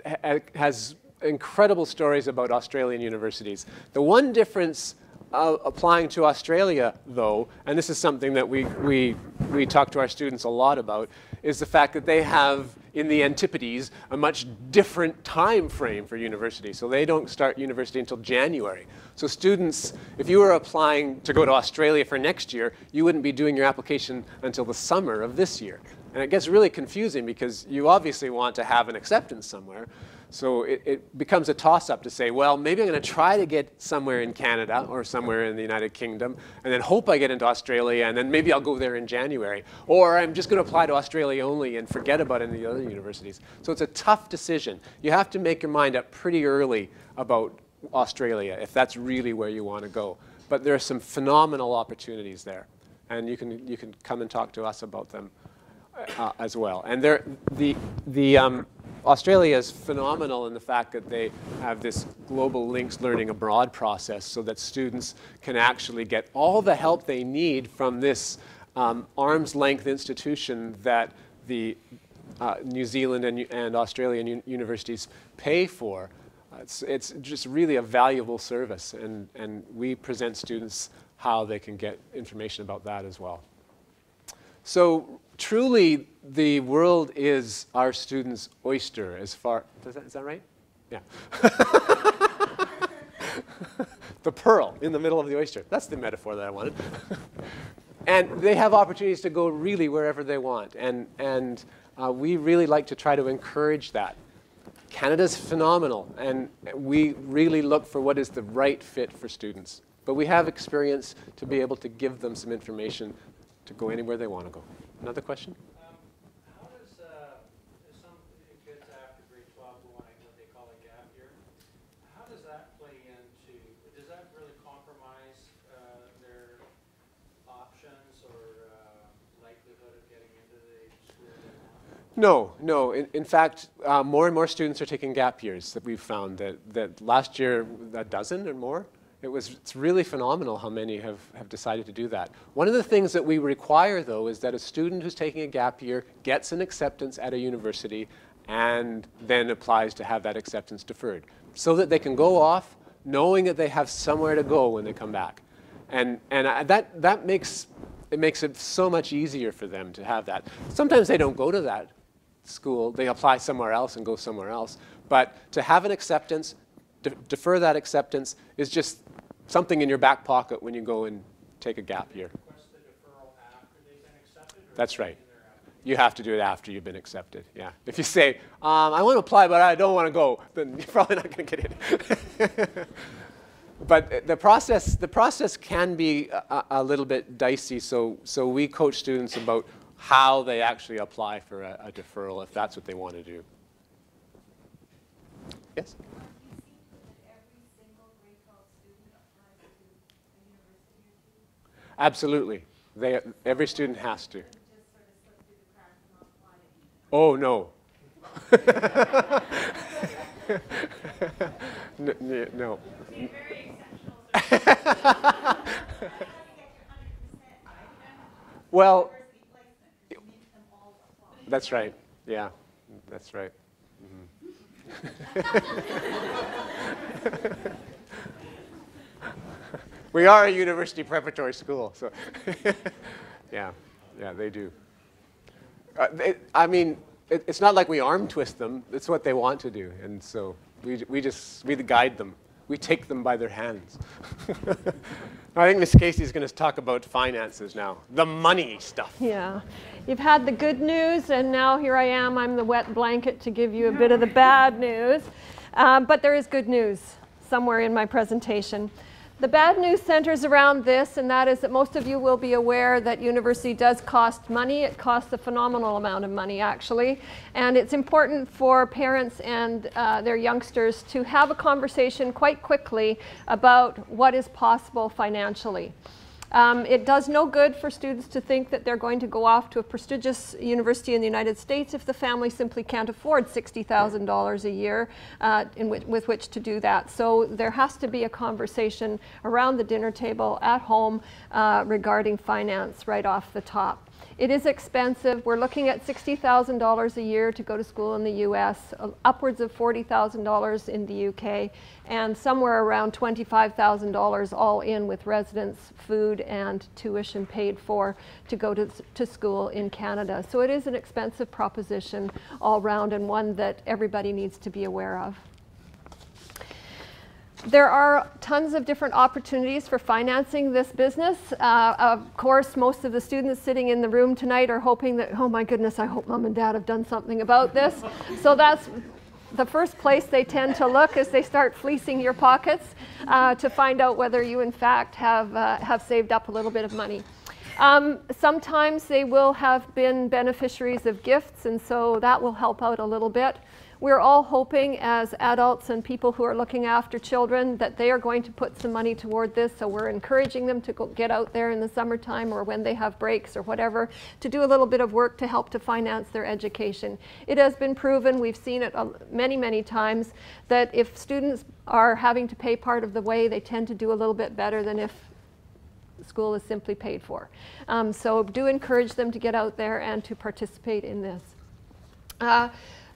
ha has incredible stories about Australian universities. The one difference uh, applying to Australia, though, and this is something that we, we, we talk to our students a lot about, is the fact that they have, in the Antipodes, a much different time frame for university. So they don't start university until January. So students, if you were applying to go to Australia for next year, you wouldn't be doing your application until the summer of this year. And it gets really confusing because you obviously want to have an acceptance somewhere. So it, it becomes a toss-up to say, well, maybe I'm going to try to get somewhere in Canada or somewhere in the United Kingdom, and then hope I get into Australia, and then maybe I'll go there in January. Or I'm just going to apply to Australia only and forget about any other universities. So it's a tough decision. You have to make your mind up pretty early about Australia if that's really where you want to go. But there are some phenomenal opportunities there, and you can, you can come and talk to us about them uh, as well. And the, the, um, Australia is phenomenal in the fact that they have this global links learning abroad process so that students can actually get all the help they need from this um, arm's length institution that the uh, New Zealand and, and Australian universities pay for. It's, it's just really a valuable service, and, and we present students how they can get information about that as well. So truly, the world is our students' oyster as far, is that, is that right? Yeah. the pearl in the middle of the oyster. That's the metaphor that I wanted. and they have opportunities to go really wherever they want. And, and uh, we really like to try to encourage that. Canada's phenomenal, and we really look for what is the right fit for students. But we have experience to be able to give them some information to go anywhere they want to go. Another question? Um, how does uh, some kids after grade 12 go on what they call a gap year? How does that play into, does that really compromise uh, their option No, no. In, in fact, uh, more and more students are taking gap years that we've found that, that last year, a dozen or more. It was, it's really phenomenal how many have, have decided to do that. One of the things that we require, though, is that a student who's taking a gap year gets an acceptance at a university and then applies to have that acceptance deferred so that they can go off knowing that they have somewhere to go when they come back. And, and I, that, that makes it makes it so much easier for them to have that. Sometimes they don't go to that school, they apply somewhere else and go somewhere else. But to have an acceptance, de defer that acceptance, is just something in your back pocket when you go and take a gap year. That's right. You have to do it after you've been accepted, yeah. If you say, um, I want to apply, but I don't want to go, then you're probably not going to get in. but the process, the process can be a, a, little bit dicey, so, so we coach students about how they actually apply for a, a deferral if that's what they want to do. Yes? Absolutely. They, every student has to. Oh, no. no. no. well, that's right. Yeah, that's right. Mm-hmm. we are a university preparatory school, so yeah, yeah, they do. Uh, they, I mean, it, it's not like we arm twist them. It's what they want to do, and so we, we just we guide them. We take them by their hands. I think Miss Casey's going to talk about finances now, the money stuff. Yeah. You've had the good news, and now here I am. I'm the wet blanket to give you a bit of the bad news. Um, but there is good news somewhere in my presentation. The bad news centers around this, and that is that most of you will be aware that university does cost money. It costs a phenomenal amount of money, actually. And it's important for parents and uh, their youngsters to have a conversation quite quickly about what is possible financially. Um, it does no good for students to think that they're going to go off to a prestigious university in the United States if the family simply can't afford $60,000 a year uh, with which to do that. So there has to be a conversation around the dinner table at home uh, regarding finance right off the top. It is expensive. We're looking at $60,000 a year to go to school in the US, uh, upwards of $40,000 in the UK, and somewhere around $25,000 all in with residence, food, and tuition paid for to go to, to school in Canada. So it is an expensive proposition all round and one that everybody needs to be aware of. There are tons of different opportunities for financing this business. Uh, of course, most of the students sitting in the room tonight are hoping that, oh my goodness, I hope mom and dad have done something about this. so that's the first place they tend to look as they start fleecing your pockets uh, to find out whether you in fact have, uh, have saved up a little bit of money. Um, sometimes they will have been beneficiaries of gifts and so that will help out a little bit. We're all hoping as adults and people who are looking after children that they are going to put some money toward this. So we're encouraging them to get out there in the summertime or when they have breaks or whatever to do a little bit of work to help to finance their education. It has been proven, we've seen it many, many times, that if students are having to pay part of the way, they tend to do a little bit better than if school is simply paid for. Um, so do encourage them to get out there and to participate in this. Uh,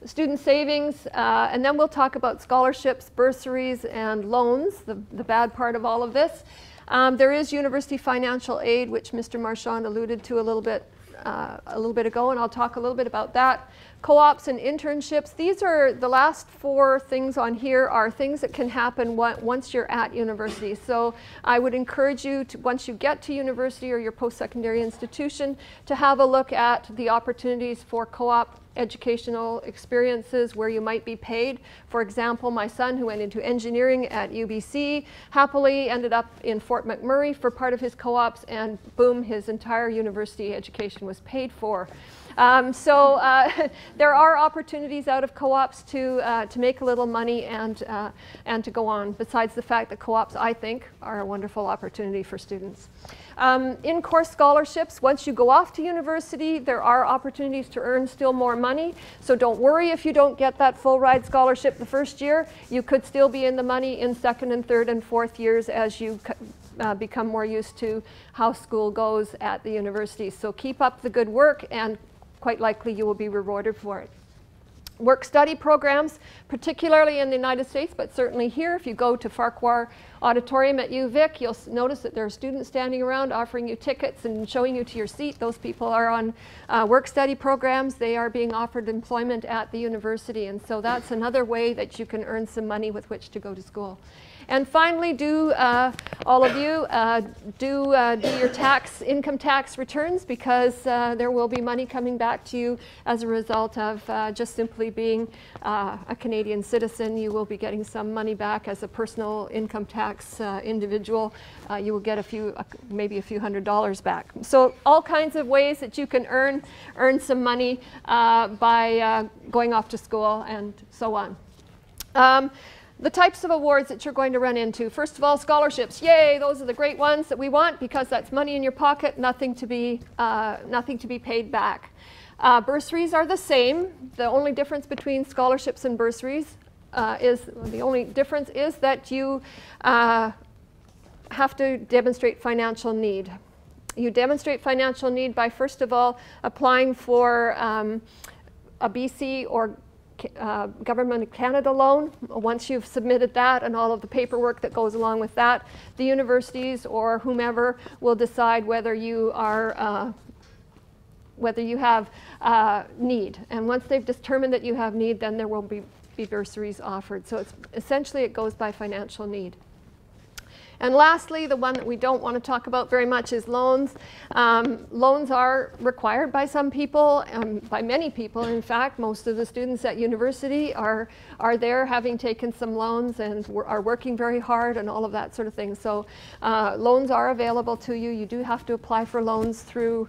student savings, uh, and then we'll talk about scholarships, bursaries, and loans, the, the bad part of all of this. Um, there is university financial aid, which Mr. Marchand alluded to a little bit uh, a little bit ago, and I'll talk a little bit about that. Co-ops and internships. These are the last four things on here are things that can happen once you're at university. So I would encourage you to, once you get to university or your post-secondary institution, to have a look at the opportunities for co-op educational experiences where you might be paid. For example, my son who went into engineering at UBC happily ended up in Fort McMurray for part of his co-ops and boom, his entire university education was paid for. Um, so uh, there are opportunities out of co-ops to, uh, to make a little money and, uh, and to go on, besides the fact that co-ops, I think, are a wonderful opportunity for students. Um, in-course scholarships, once you go off to university, there are opportunities to earn still more money. So don't worry if you don't get that full ride scholarship the first year. You could still be in the money in second and third and fourth years as you uh, become more used to how school goes at the university. So keep up the good work and quite likely you will be rewarded for it work study programs, particularly in the United States, but certainly here. If you go to Farquhar Auditorium at UVic, you'll notice that there are students standing around offering you tickets and showing you to your seat. Those people are on uh, work study programs. They are being offered employment at the university, and so that's another way that you can earn some money with which to go to school. And finally, do uh, all of you uh, do uh, do your tax income tax returns because uh, there will be money coming back to you as a result of uh, just simply being uh, a Canadian citizen. You will be getting some money back as a personal income tax individual. you will get a few, maybe a few hundred dollars back. So all kinds of ways that you can earn earn some money by going off to school and so on. Um, the types of awards that you're going to run into. First of all, scholarships. Yay, those are the great ones that we want because that's money in your pocket, nothing to be, uh, nothing to be paid back. Uh, bursaries are the same. The only difference between scholarships and bursaries uh, is, the only difference is that you uh, have to demonstrate financial need. You demonstrate financial need by, first of all, applying for um, a BC or uh, Government of Canada loan. Once you've submitted that and all of the paperwork that goes along with that, the universities or whomever will decide whether you are uh, whether you have uh, need. And once they've determined that you have need, then there will be, be bursaries offered. So it's essentially it goes by financial need. And lastly, the one that we don't want to talk about very much is loans. Um, loans are required by some people, um, by many people. In fact, most of the students at university are, are there having taken some loans and are working very hard and all of that sort of thing. So uh, loans are available to you. You do have to apply for loans through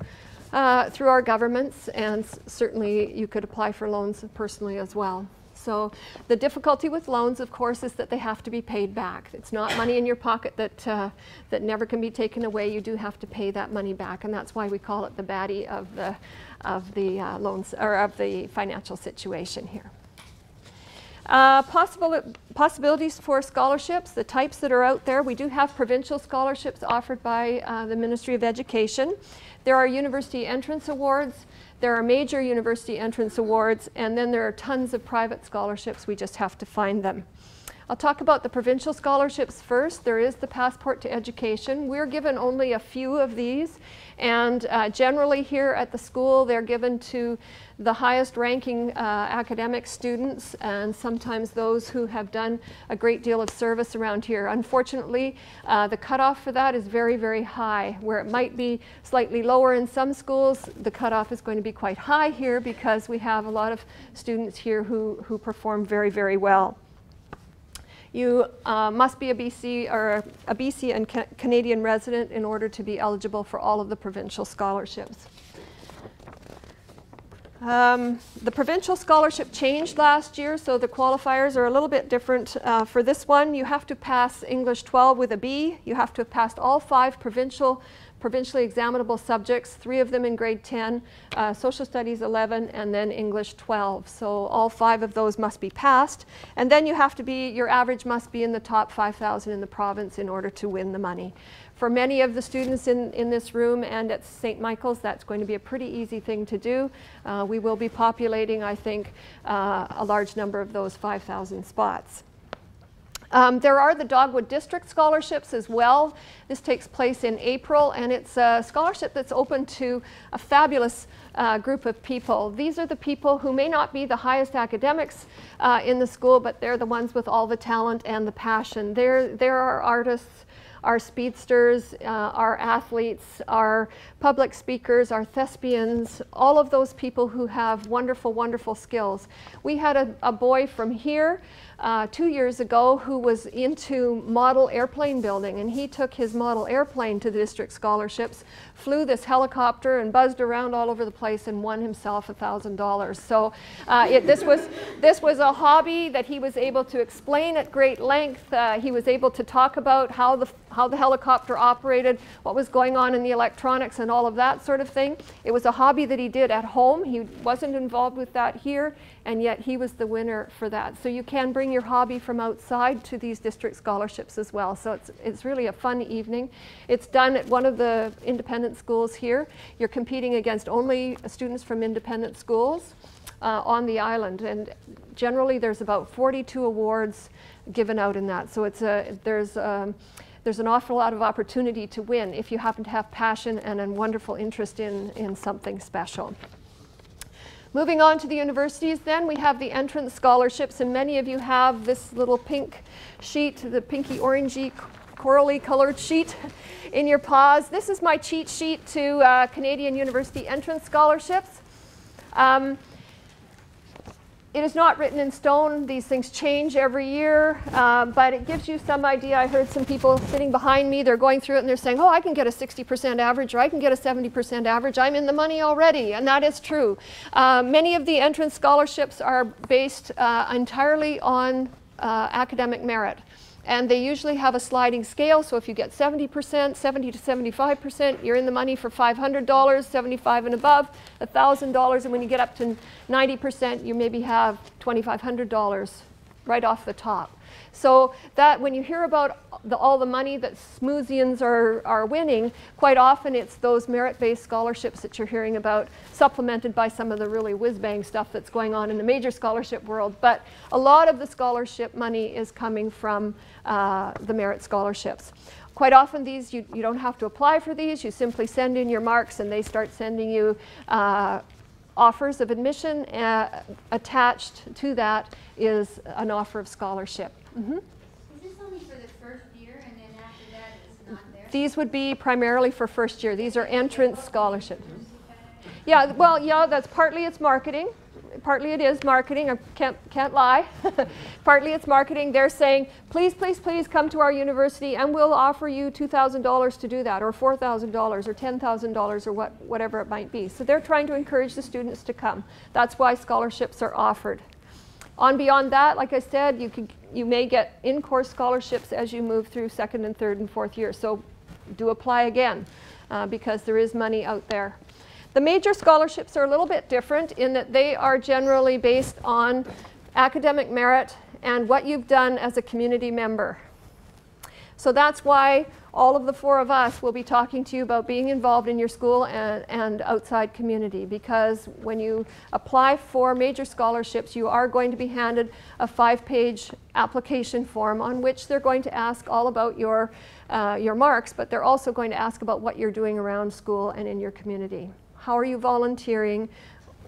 uh, through our governments, and certainly you could apply for loans personally as well. So the difficulty with loans, of course, is that they have to be paid back. It's not money in your pocket that, uh, that never can be taken away. You do have to pay that money back, and that's why we call it the baddie of the, of the uh, loans or of the financial situation here. Uh, possible, possibilities for scholarships, the types that are out there. We do have provincial scholarships offered by uh, the Ministry of Education. There are university entrance awards. There are major university entrance awards, and then there are tons of private scholarships. We just have to find them. I'll talk about the provincial scholarships first. There is the Passport to Education. We're given only a few of these, and uh, generally here at the school, they're given to the highest ranking uh, academic students and sometimes those who have done a great deal of service around here. Unfortunately, uh, the cutoff for that is very, very high. Where it might be slightly lower in some schools, the cutoff is going to be quite high here because we have a lot of students here who, who perform very, very well. You uh, must be a BC or a BC and ca Canadian resident in order to be eligible for all of the provincial scholarships. Um, the provincial scholarship changed last year, so the qualifiers are a little bit different. Uh, for this one, you have to pass English 12 with a B. You have to have passed all five provincial provincially examinable subjects, three of them in grade 10, uh, social studies 11, and then English 12. So all five of those must be passed. And then you have to be, your average must be in the top 5,000 in the province in order to win the money. For many of the students in, in this room and at St. Michael's, that's going to be a pretty easy thing to do. Uh, we will be populating, I think, uh, a large number of those 5,000 spots. Um, there are the Dogwood District scholarships as well. This takes place in April, and it's a scholarship that's open to a fabulous uh, group of people. These are the people who may not be the highest academics uh, in the school, but they're the ones with all the talent and the passion. There, there are artists our speedsters, uh, our athletes, our public speakers, our thespians, all of those people who have wonderful, wonderful skills. We had a, a boy from here uh, two years ago who was into model airplane building and he took his model airplane to the district scholarships, flew this helicopter and buzzed around all over the place and won himself $1,000. So uh, it, this, was, this was a hobby that he was able to explain at great length. Uh, he was able to talk about how the, how the helicopter operated, what was going on in the electronics and all of that sort of thing. It was a hobby that he did at home. He wasn't involved with that here, and yet he was the winner for that. So you can bring your hobby from outside to these district scholarships as well. So it's, it's really a fun evening. It's done at one of the independent schools here. You're competing against only students from independent schools uh, on the island. And generally there's about 42 awards given out in that. So it's a, there's, um, there's an awful lot of opportunity to win if you happen to have passion and a wonderful interest in, in something special. Moving on to the universities then, we have the entrance scholarships and many of you have this little pink sheet, the pinky orangey corally colored sheet in your paws. This is my cheat sheet to uh, Canadian University entrance scholarships. Um, it is not written in stone. These things change every year, uh, but it gives you some idea. I heard some people sitting behind me, they're going through it and they're saying, oh, I can get a 60% average or I can get a 70% average. I'm in the money already, and that is true. Uh, many of the entrance scholarships are based uh, entirely on uh, academic merit and they usually have a sliding scale. So if you get 70%, 70 to 75%, you're in the money for $500, 75 and above, $1,000, and when you get up to 90%, you maybe have $2,500 right off the top. So that when you hear about the, all the money that Smoothians are, are winning, quite often it's those merit-based scholarships that you're hearing about, supplemented by some of the really whiz-bang stuff that's going on in the major scholarship world. But a lot of the scholarship money is coming from uh, the merit scholarships. Quite often these, you, you don't have to apply for these, you simply send in your marks and they start sending you uh, offers of admission. Uh, attached to that is an offer of scholarship. Mm -hmm. Is this only for the first year and then after that it's not there? These would be primarily for first year. These are entrance scholarships. Yeah, well, yeah, that's partly it's marketing partly it is marketing, I can't, can't lie. partly it's marketing. They're saying, please, please, please come to our university and we'll offer you $2,000 to do that, or $4,000, or $10,000, or what, whatever it might be. So they're trying to encourage the students to come. That's why scholarships are offered. On beyond that, like I said, you, can, you may get in-course scholarships as you move through second and third and fourth year. So do apply again uh, because there is money out there. The major scholarships are a little bit different in that they are generally based on academic merit and what you've done as a community member. So that's why all of the four of us will be talking to you about being involved in your school and, and outside community because when you apply for major scholarships, you are going to be handed a five-page application form on which they're going to ask all about your, uh, your marks, but they're also going to ask about what you're doing around school and in your community. How are you volunteering?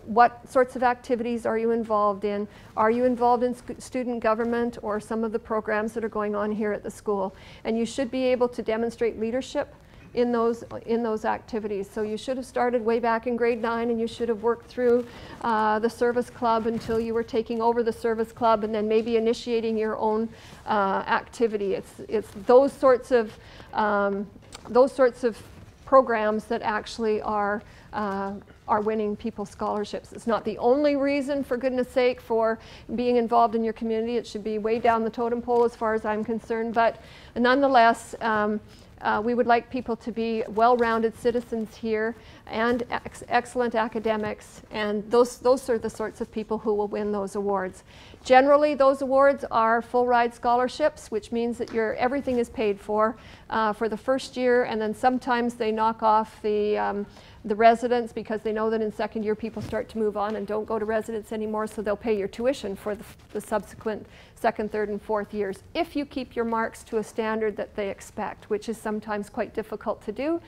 What sorts of activities are you involved in? Are you involved in student government or some of the programs that are going on here at the school? And you should be able to demonstrate leadership in those, in those activities. So you should have started way back in grade nine and you should have worked through uh, the service club until you were taking over the service club and then maybe initiating your own uh, activity. It's, it's those sorts of, um, those sorts of programs that actually are uh, are winning people scholarships. It's not the only reason, for goodness sake, for being involved in your community. It should be way down the totem pole as far as I'm concerned. But nonetheless, um, uh, we would like people to be well-rounded citizens here and ex excellent academics, and those, those are the sorts of people who will win those awards. Generally, those awards are full ride scholarships, which means that your, everything is paid for uh, for the first year, and then sometimes they knock off the um, the residents because they know that in second year people start to move on and don't go to residence anymore, so they'll pay your tuition for the, the subsequent second, third, and fourth years if you keep your marks to a standard that they expect, which is sometimes quite difficult to do.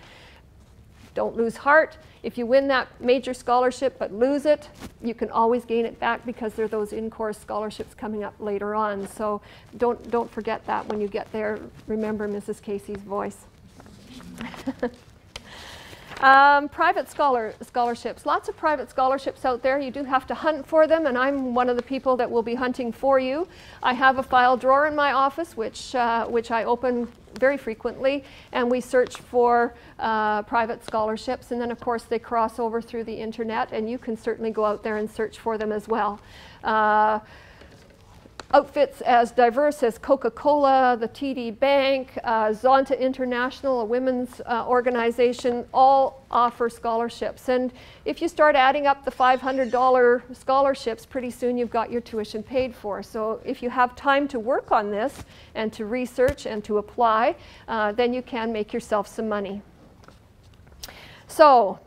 Don't lose heart. If you win that major scholarship but lose it, you can always gain it back because there are those in-course scholarships coming up later on. So don't, don't forget that when you get there. Remember Mrs. Casey's voice. Um, private scholar, scholarships, lots of private scholarships out there. You do have to hunt for them, and I'm one of the people that will be hunting for you. I have a file drawer in my office, which, uh, which I open very frequently, and we search for uh, private scholarships. And then, of course, they cross over through the internet, and you can certainly go out there and search for them as well. Uh, outfits as diverse as Coca-Cola, the TD Bank, uh, Zonta International, a women's uh, organization, all offer scholarships. And if you start adding up the $500 scholarships, pretty soon you've got your tuition paid for. So if you have time to work on this and to research and to apply, uh, then you can make yourself some money. So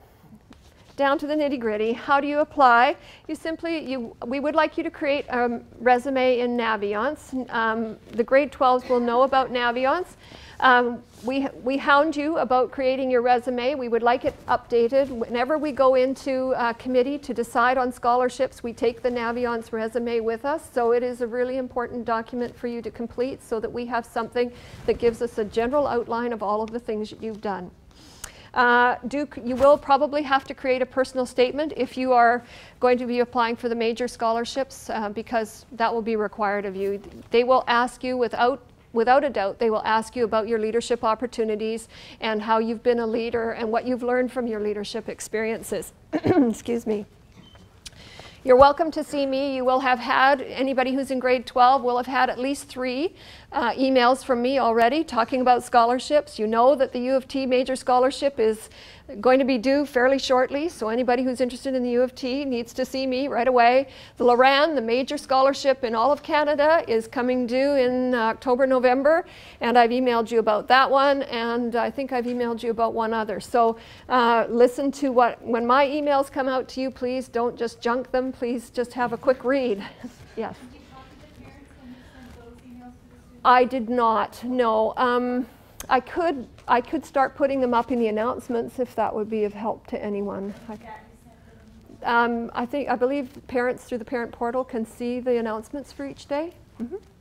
down to the nitty gritty. How do you apply? You simply, you, we would like you to create a resume in Naviance. Um, the grade 12s will know about Naviance. Um, we, we hound you about creating your resume. We would like it updated. Whenever we go into committee to decide on scholarships, we take the Naviance resume with us. So it is a really important document for you to complete so that we have something that gives us a general outline of all of the things that you've done. Uh, do, you will probably have to create a personal statement if you are going to be applying for the major scholarships uh, because that will be required of you. They will ask you without without a doubt, they will ask you about your leadership opportunities and how you've been a leader and what you've learned from your leadership experiences. Excuse me. You're welcome to see me. You will have had, anybody who's in grade 12 will have had at least three uh, emails from me already talking about scholarships. You know that the U of T major scholarship is going to be due fairly shortly, so anybody who's interested in the U of T needs to see me right away. The Loran, the major scholarship in all of Canada, is coming due in October, November, and I've emailed you about that one, and I think I've emailed you about one other. So uh, listen to what, when my emails come out to you, please don't just junk them, please just have a quick read. yes. I did not, no. Um, I could, I could start putting them up in the announcements if that would be of help to anyone. I, um, I think, I believe parents through the parent portal can see the announcements for each day. Mm -hmm.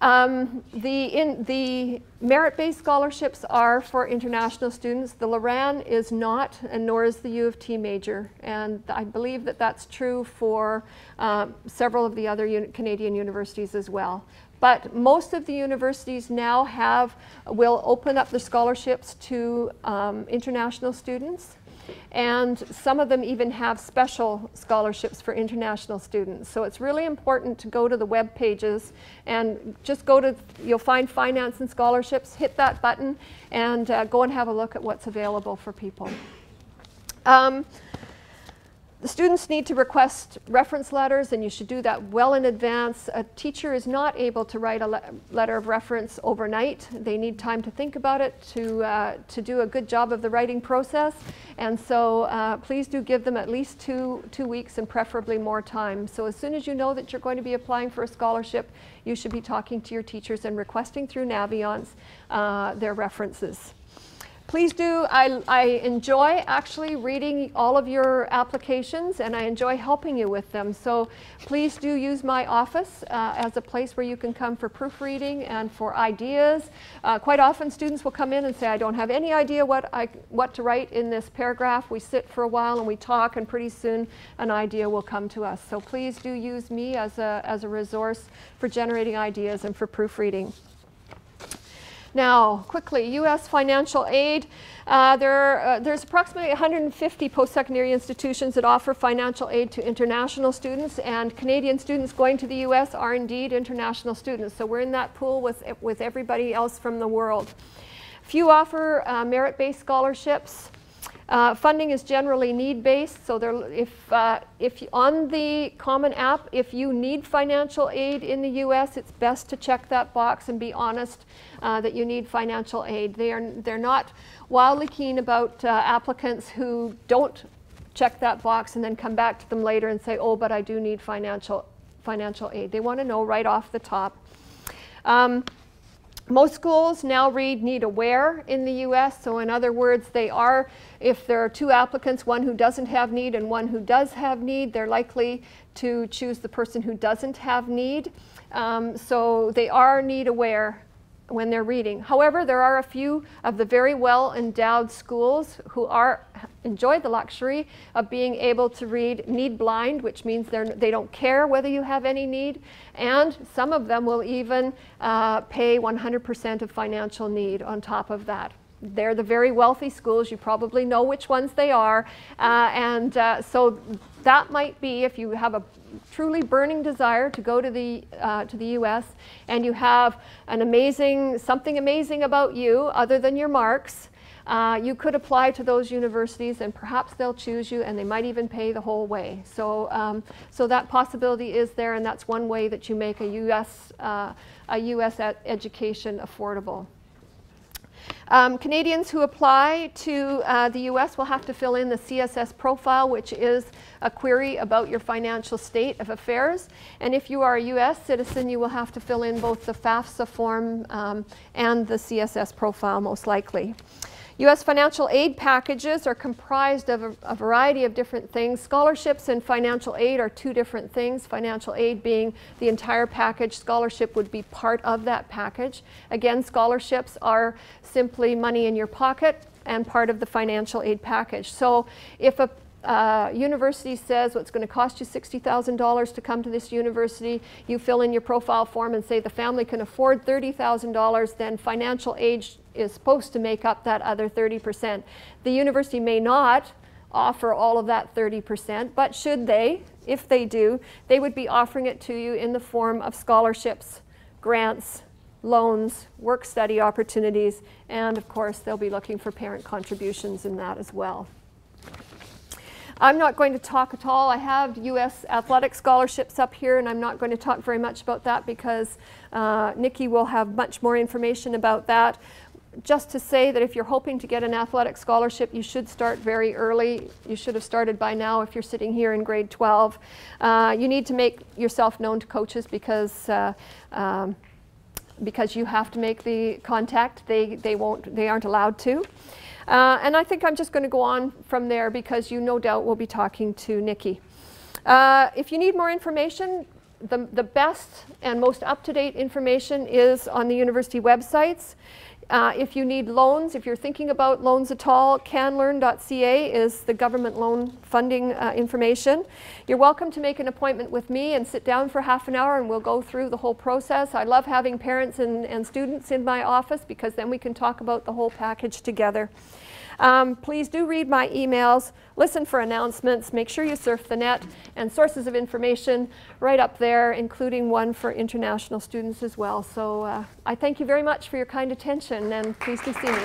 Um, the, in, the merit-based scholarships are for international students. The Loran is not, and nor is the U of T major. And I believe that that's true for uh, several of the other Canadian universities as well. But most of the universities now have, will open up the scholarships to um, international students. And some of them even have special scholarships for international students. So it's really important to go to the web pages and just go to, you'll find finance and scholarships, hit that button, and uh, go and have a look at what's available for people. Um, the students need to request reference letters, and you should do that well in advance. A teacher is not able to write a le letter of reference overnight. They need time to think about it, to, uh, to do a good job of the writing process. And so uh, please do give them at least two, two weeks and preferably more time. So as soon as you know that you're going to be applying for a scholarship, you should be talking to your teachers and requesting through Naviance uh, their references. Please do. I, I enjoy actually reading all of your applications and I enjoy helping you with them. So please do use my office uh, as a place where you can come for proofreading and for ideas. Uh, quite often students will come in and say, I don't have any idea what, I, what to write in this paragraph. We sit for a while and we talk and pretty soon an idea will come to us. So please do use me as a, as a resource for generating ideas and for proofreading. Now, quickly, U.S. financial aid. Uh, there, uh, there's approximately 150 post-secondary institutions that offer financial aid to international students, and Canadian students going to the U.S. are indeed international students. So we're in that pool with, with everybody else from the world. Few offer uh, merit-based scholarships. Uh, funding is generally need-based, so there, if, uh, if on the Common App, if you need financial aid in the U.S., it's best to check that box and be honest uh, that you need financial aid. They are, they're not wildly keen about uh, applicants who don't check that box and then come back to them later and say, oh, but I do need financial, financial aid. They want to know right off the top. Um, most schools now read need aware in the US, so in other words, they are, if there are two applicants, one who doesn't have need and one who does have need, they're likely to choose the person who doesn't have need. Um, so they are need aware when they're reading. However, there are a few of the very well endowed schools who are enjoy the luxury of being able to read need blind, which means they're, they don't care whether you have any need, and some of them will even uh, pay 100% of financial need on top of that. they're the very wealthy schools. You probably know which ones they are. Uh, and uh, so that might be if you have a truly burning desire to go to the, uh, to the US and you have an amazing, something amazing about you other than your marks, uh, you could apply to those universities and perhaps they'll choose you and they might even pay the whole way. So, um, so that possibility is there and that's one way that you make a US, uh, a US education affordable. Um, Canadians who apply to uh, the US will have to fill in the CSS profile, which is a query about your financial state of affairs. And if you are a US citizen, you will have to fill in both the FAFSA form um, and the CSS profile, most likely. U.S. financial aid packages are comprised of a, a, variety of different things. Scholarships and financial aid are two different things. Financial aid being the entire package, scholarship would be part of that package. Again, scholarships are simply money in your pocket and part of the financial aid package. So if a uh, university says well, it's going to cost you $60,000 to come to this university, you fill in your profile form and say the family can afford $30,000, then financial aid is supposed to make up that other 30%. The university may not offer all of that 30%, but should they, if they do, they would be offering it to you in the form of scholarships, grants, loans, work study opportunities, and of course they'll be looking for parent contributions in that as well. I'm not going to talk at all. I have U.S. athletic scholarships up here, and I'm not going to talk very much about that because uh, Nikki will have much more information about that just to say that if you're hoping to get an athletic scholarship, you should start very early. You should have started by now if you're sitting here in grade 12. Uh, you need to make yourself known to coaches because uh, um, because you have to make the contact. They, they, won't, they aren't allowed to. Uh, and I think I'm just going to go on from there because you no doubt will be talking to Nikki. Uh, if you need more information, the, the best and most up-to-date information is on the university websites. Uh, if you need loans, if you're thinking about loans at all, canlearn.ca is the government loan funding uh, information. You're welcome to make an appointment with me and sit down for half an hour and we'll go through the whole process. I love having parents and, and students in my office because then we can talk about the whole package together. Um, please do read my emails, listen for announcements, make sure you surf the net, and sources of information right up there, including one for international students as well. So uh, I thank you very much for your kind attention, and please do see me.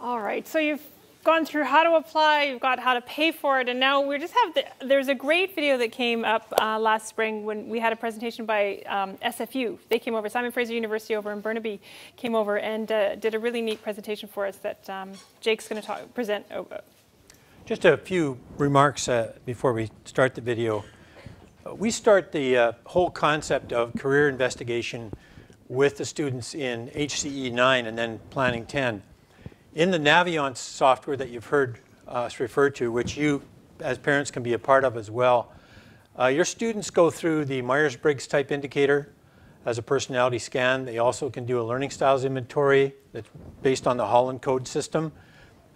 All right, so you've gone through how to apply, you've got how to pay for it, and now we just have, the, there's a great video that came up uh, last spring when we had a presentation by um, SFU. They came over, Simon Fraser University over in Burnaby came over and uh, did a really neat presentation for us that um, Jake's going to talk present. Over. Just a few remarks uh, before we start the video. We start the uh, whole concept of career investigation with the students in HCE 9 and then Planning 10. In the Naviance software that you've heard us refer to, which you as parents can be a part of as well, uh, your students go through the Myers-Briggs type indicator as a personality scan. They also can do a learning styles inventory that's based on the Holland Code system.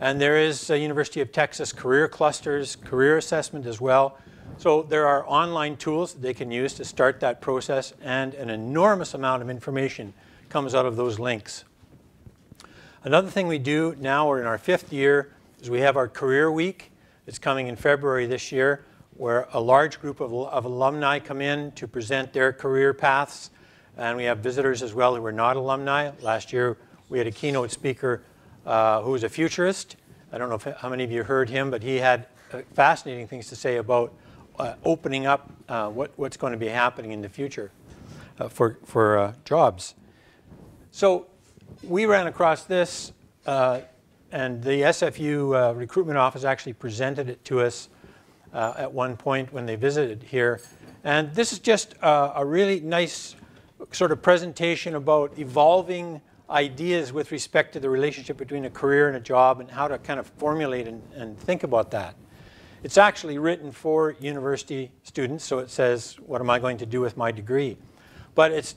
And there is a University of Texas career clusters, career assessment as well. So there are online tools that they can use to start that process and an enormous amount of information comes out of those links. Another thing we do now, we're in our fifth year, is we have our Career Week. It's coming in February this year, where a large group of, of alumni come in to present their career paths. And we have visitors as well who are not alumni. Last year, we had a keynote speaker uh, who was a futurist. I don't know if, how many of you heard him, but he had uh, fascinating things to say about uh, opening up uh, what, what's going to be happening in the future uh, for, for uh, jobs. So we ran across this, uh, and the SFU uh, recruitment office actually presented it to us uh, at one point when they visited here. And this is just a really nice sort of presentation about evolving ideas with respect to the relationship between a career and a job and how to kind of formulate and, and think about that. It's actually written for university students, so it says, what am I going to do with my degree? But it's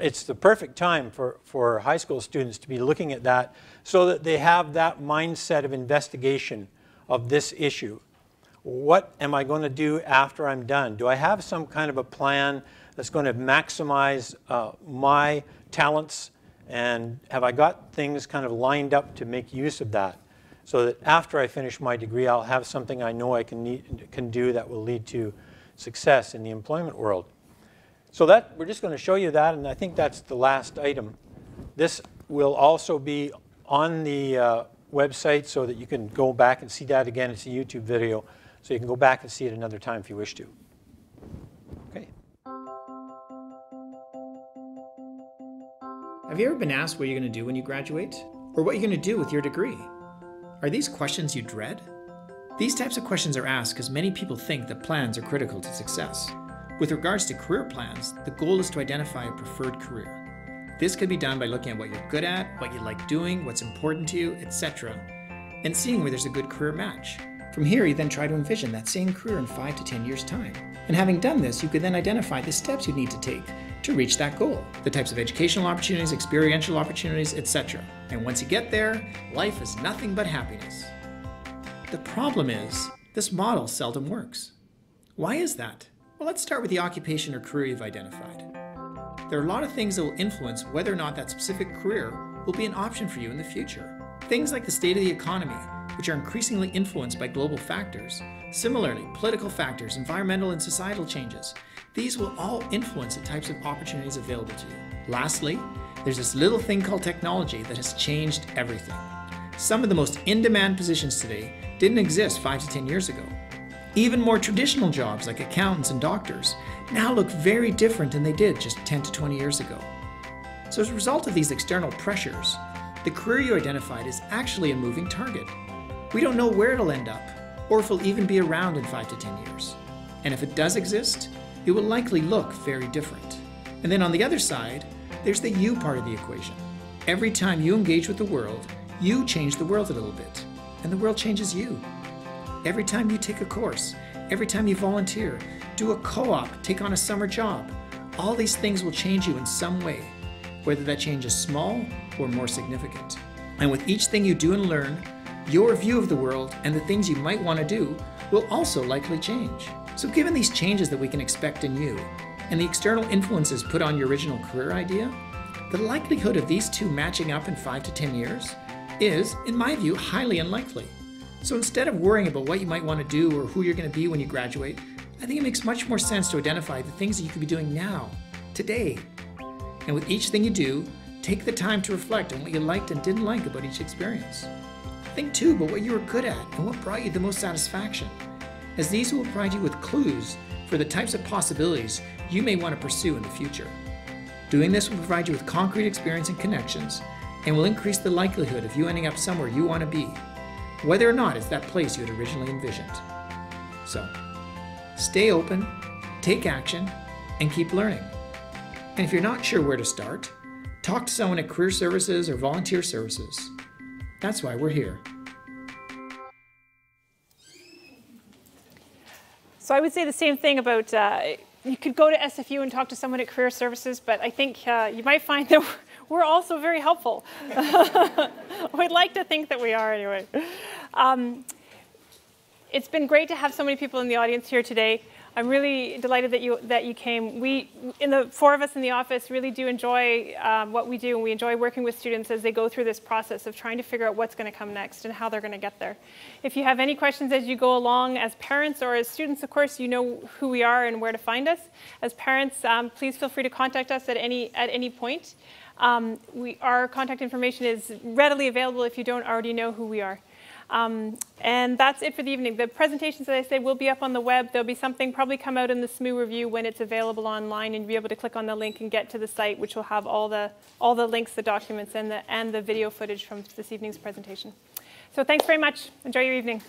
it's the perfect time for, for high school students to be looking at that so that they have that mindset of investigation of this issue. What am I going to do after I'm done? Do I have some kind of a plan that's going to maximize uh, my talents and have I got things kind of lined up to make use of that so that after I finish my degree, I'll have something I know I can, need, can do that will lead to success in the employment world. So that we're just going to show you that, and I think that's the last item. This will also be on the uh, website so that you can go back and see that again. It's a YouTube video, so you can go back and see it another time if you wish to. Okay. Have you ever been asked what you're going to do when you graduate? Or what you're going to do with your degree? Are these questions you dread? These types of questions are asked because many people think that plans are critical to success. With regards to career plans, the goal is to identify a preferred career. This could be done by looking at what you're good at, what you like doing, what's important to you, etc., and seeing where there's a good career match. From here, you then try to envision that same career in 5 to 10 years' time. And having done this, you could then identify the steps you need to take to reach that goal the types of educational opportunities, experiential opportunities, etc. And once you get there, life is nothing but happiness. The problem is, this model seldom works. Why is that? Well, let's start with the occupation or career you've identified. There are a lot of things that will influence whether or not that specific career will be an option for you in the future. Things like the state of the economy, which are increasingly influenced by global factors. Similarly, political factors, environmental and societal changes. These will all influence the types of opportunities available to you. Lastly, there's this little thing called technology that has changed everything. Some of the most in demand positions today didn't exist 5 to 10 years ago. Even more traditional jobs like accountants and doctors now look very different than they did just 10 to 20 years ago. So, as a result of these external pressures, the career you identified is actually a moving target. We don't know where it'll end up, or if it'll even be around in 5 to 10 years. And if it does exist, it will likely look very different. And then on the other side, there's the you part of the equation. Every time you engage with the world, you change the world a little bit, and the world changes you. Every time you take a course, every time you volunteer, do a co op, take on a summer job, all these things will change you in some way, whether that change is small or more significant. And with each thing you do and learn, your view of the world and the things you might want to do will also likely change. So, given these changes that we can expect in you, and the external influences put on your original career idea, the likelihood of these two matching up in 5 to 10 years is, in my view, highly unlikely. So instead of worrying about what you might want to do or who you're going to be when you graduate, I think it makes much more sense to identify the things that you could be doing now, today. And with each thing you do, take the time to reflect on what you liked and didn't like about each experience. Think too about what you were good at and what brought you the most satisfaction, as these will provide you with clues for the types of possibilities you may want to pursue in the future. Doing this will provide you with concrete experience and connections and will increase the likelihood of you ending up somewhere you want to be whether or not it's that place you had originally envisioned. So, stay open, take action, and keep learning. And if you're not sure where to start, talk to someone at Career Services or Volunteer Services. That's why we're here. So I would say the same thing about uh, you could go to SFU and talk to someone at Career Services, but I think uh, you might find that we're also very helpful. We'd like to think that we are anyway. Um, it's been great to have so many people in the audience here today. I'm really delighted that you that you came. We, in the four of us in the office, really do enjoy um, what we do, and we enjoy working with students as they go through this process of trying to figure out what's going to come next and how they're going to get there. If you have any questions as you go along, as parents or as students, of course, you know who we are and where to find us. As parents, um, please feel free to contact us at any at any point. Um, we, our contact information is readily available if you don't already know who we are. Um, and that's it for the evening. The presentations, as I say, will be up on the web. There'll be something probably come out in the SMU review when it's available online, and you'll be able to click on the link and get to the site, which will have all the all the links, the documents, and the and the video footage from this evening's presentation. So thanks very much. Enjoy your evening.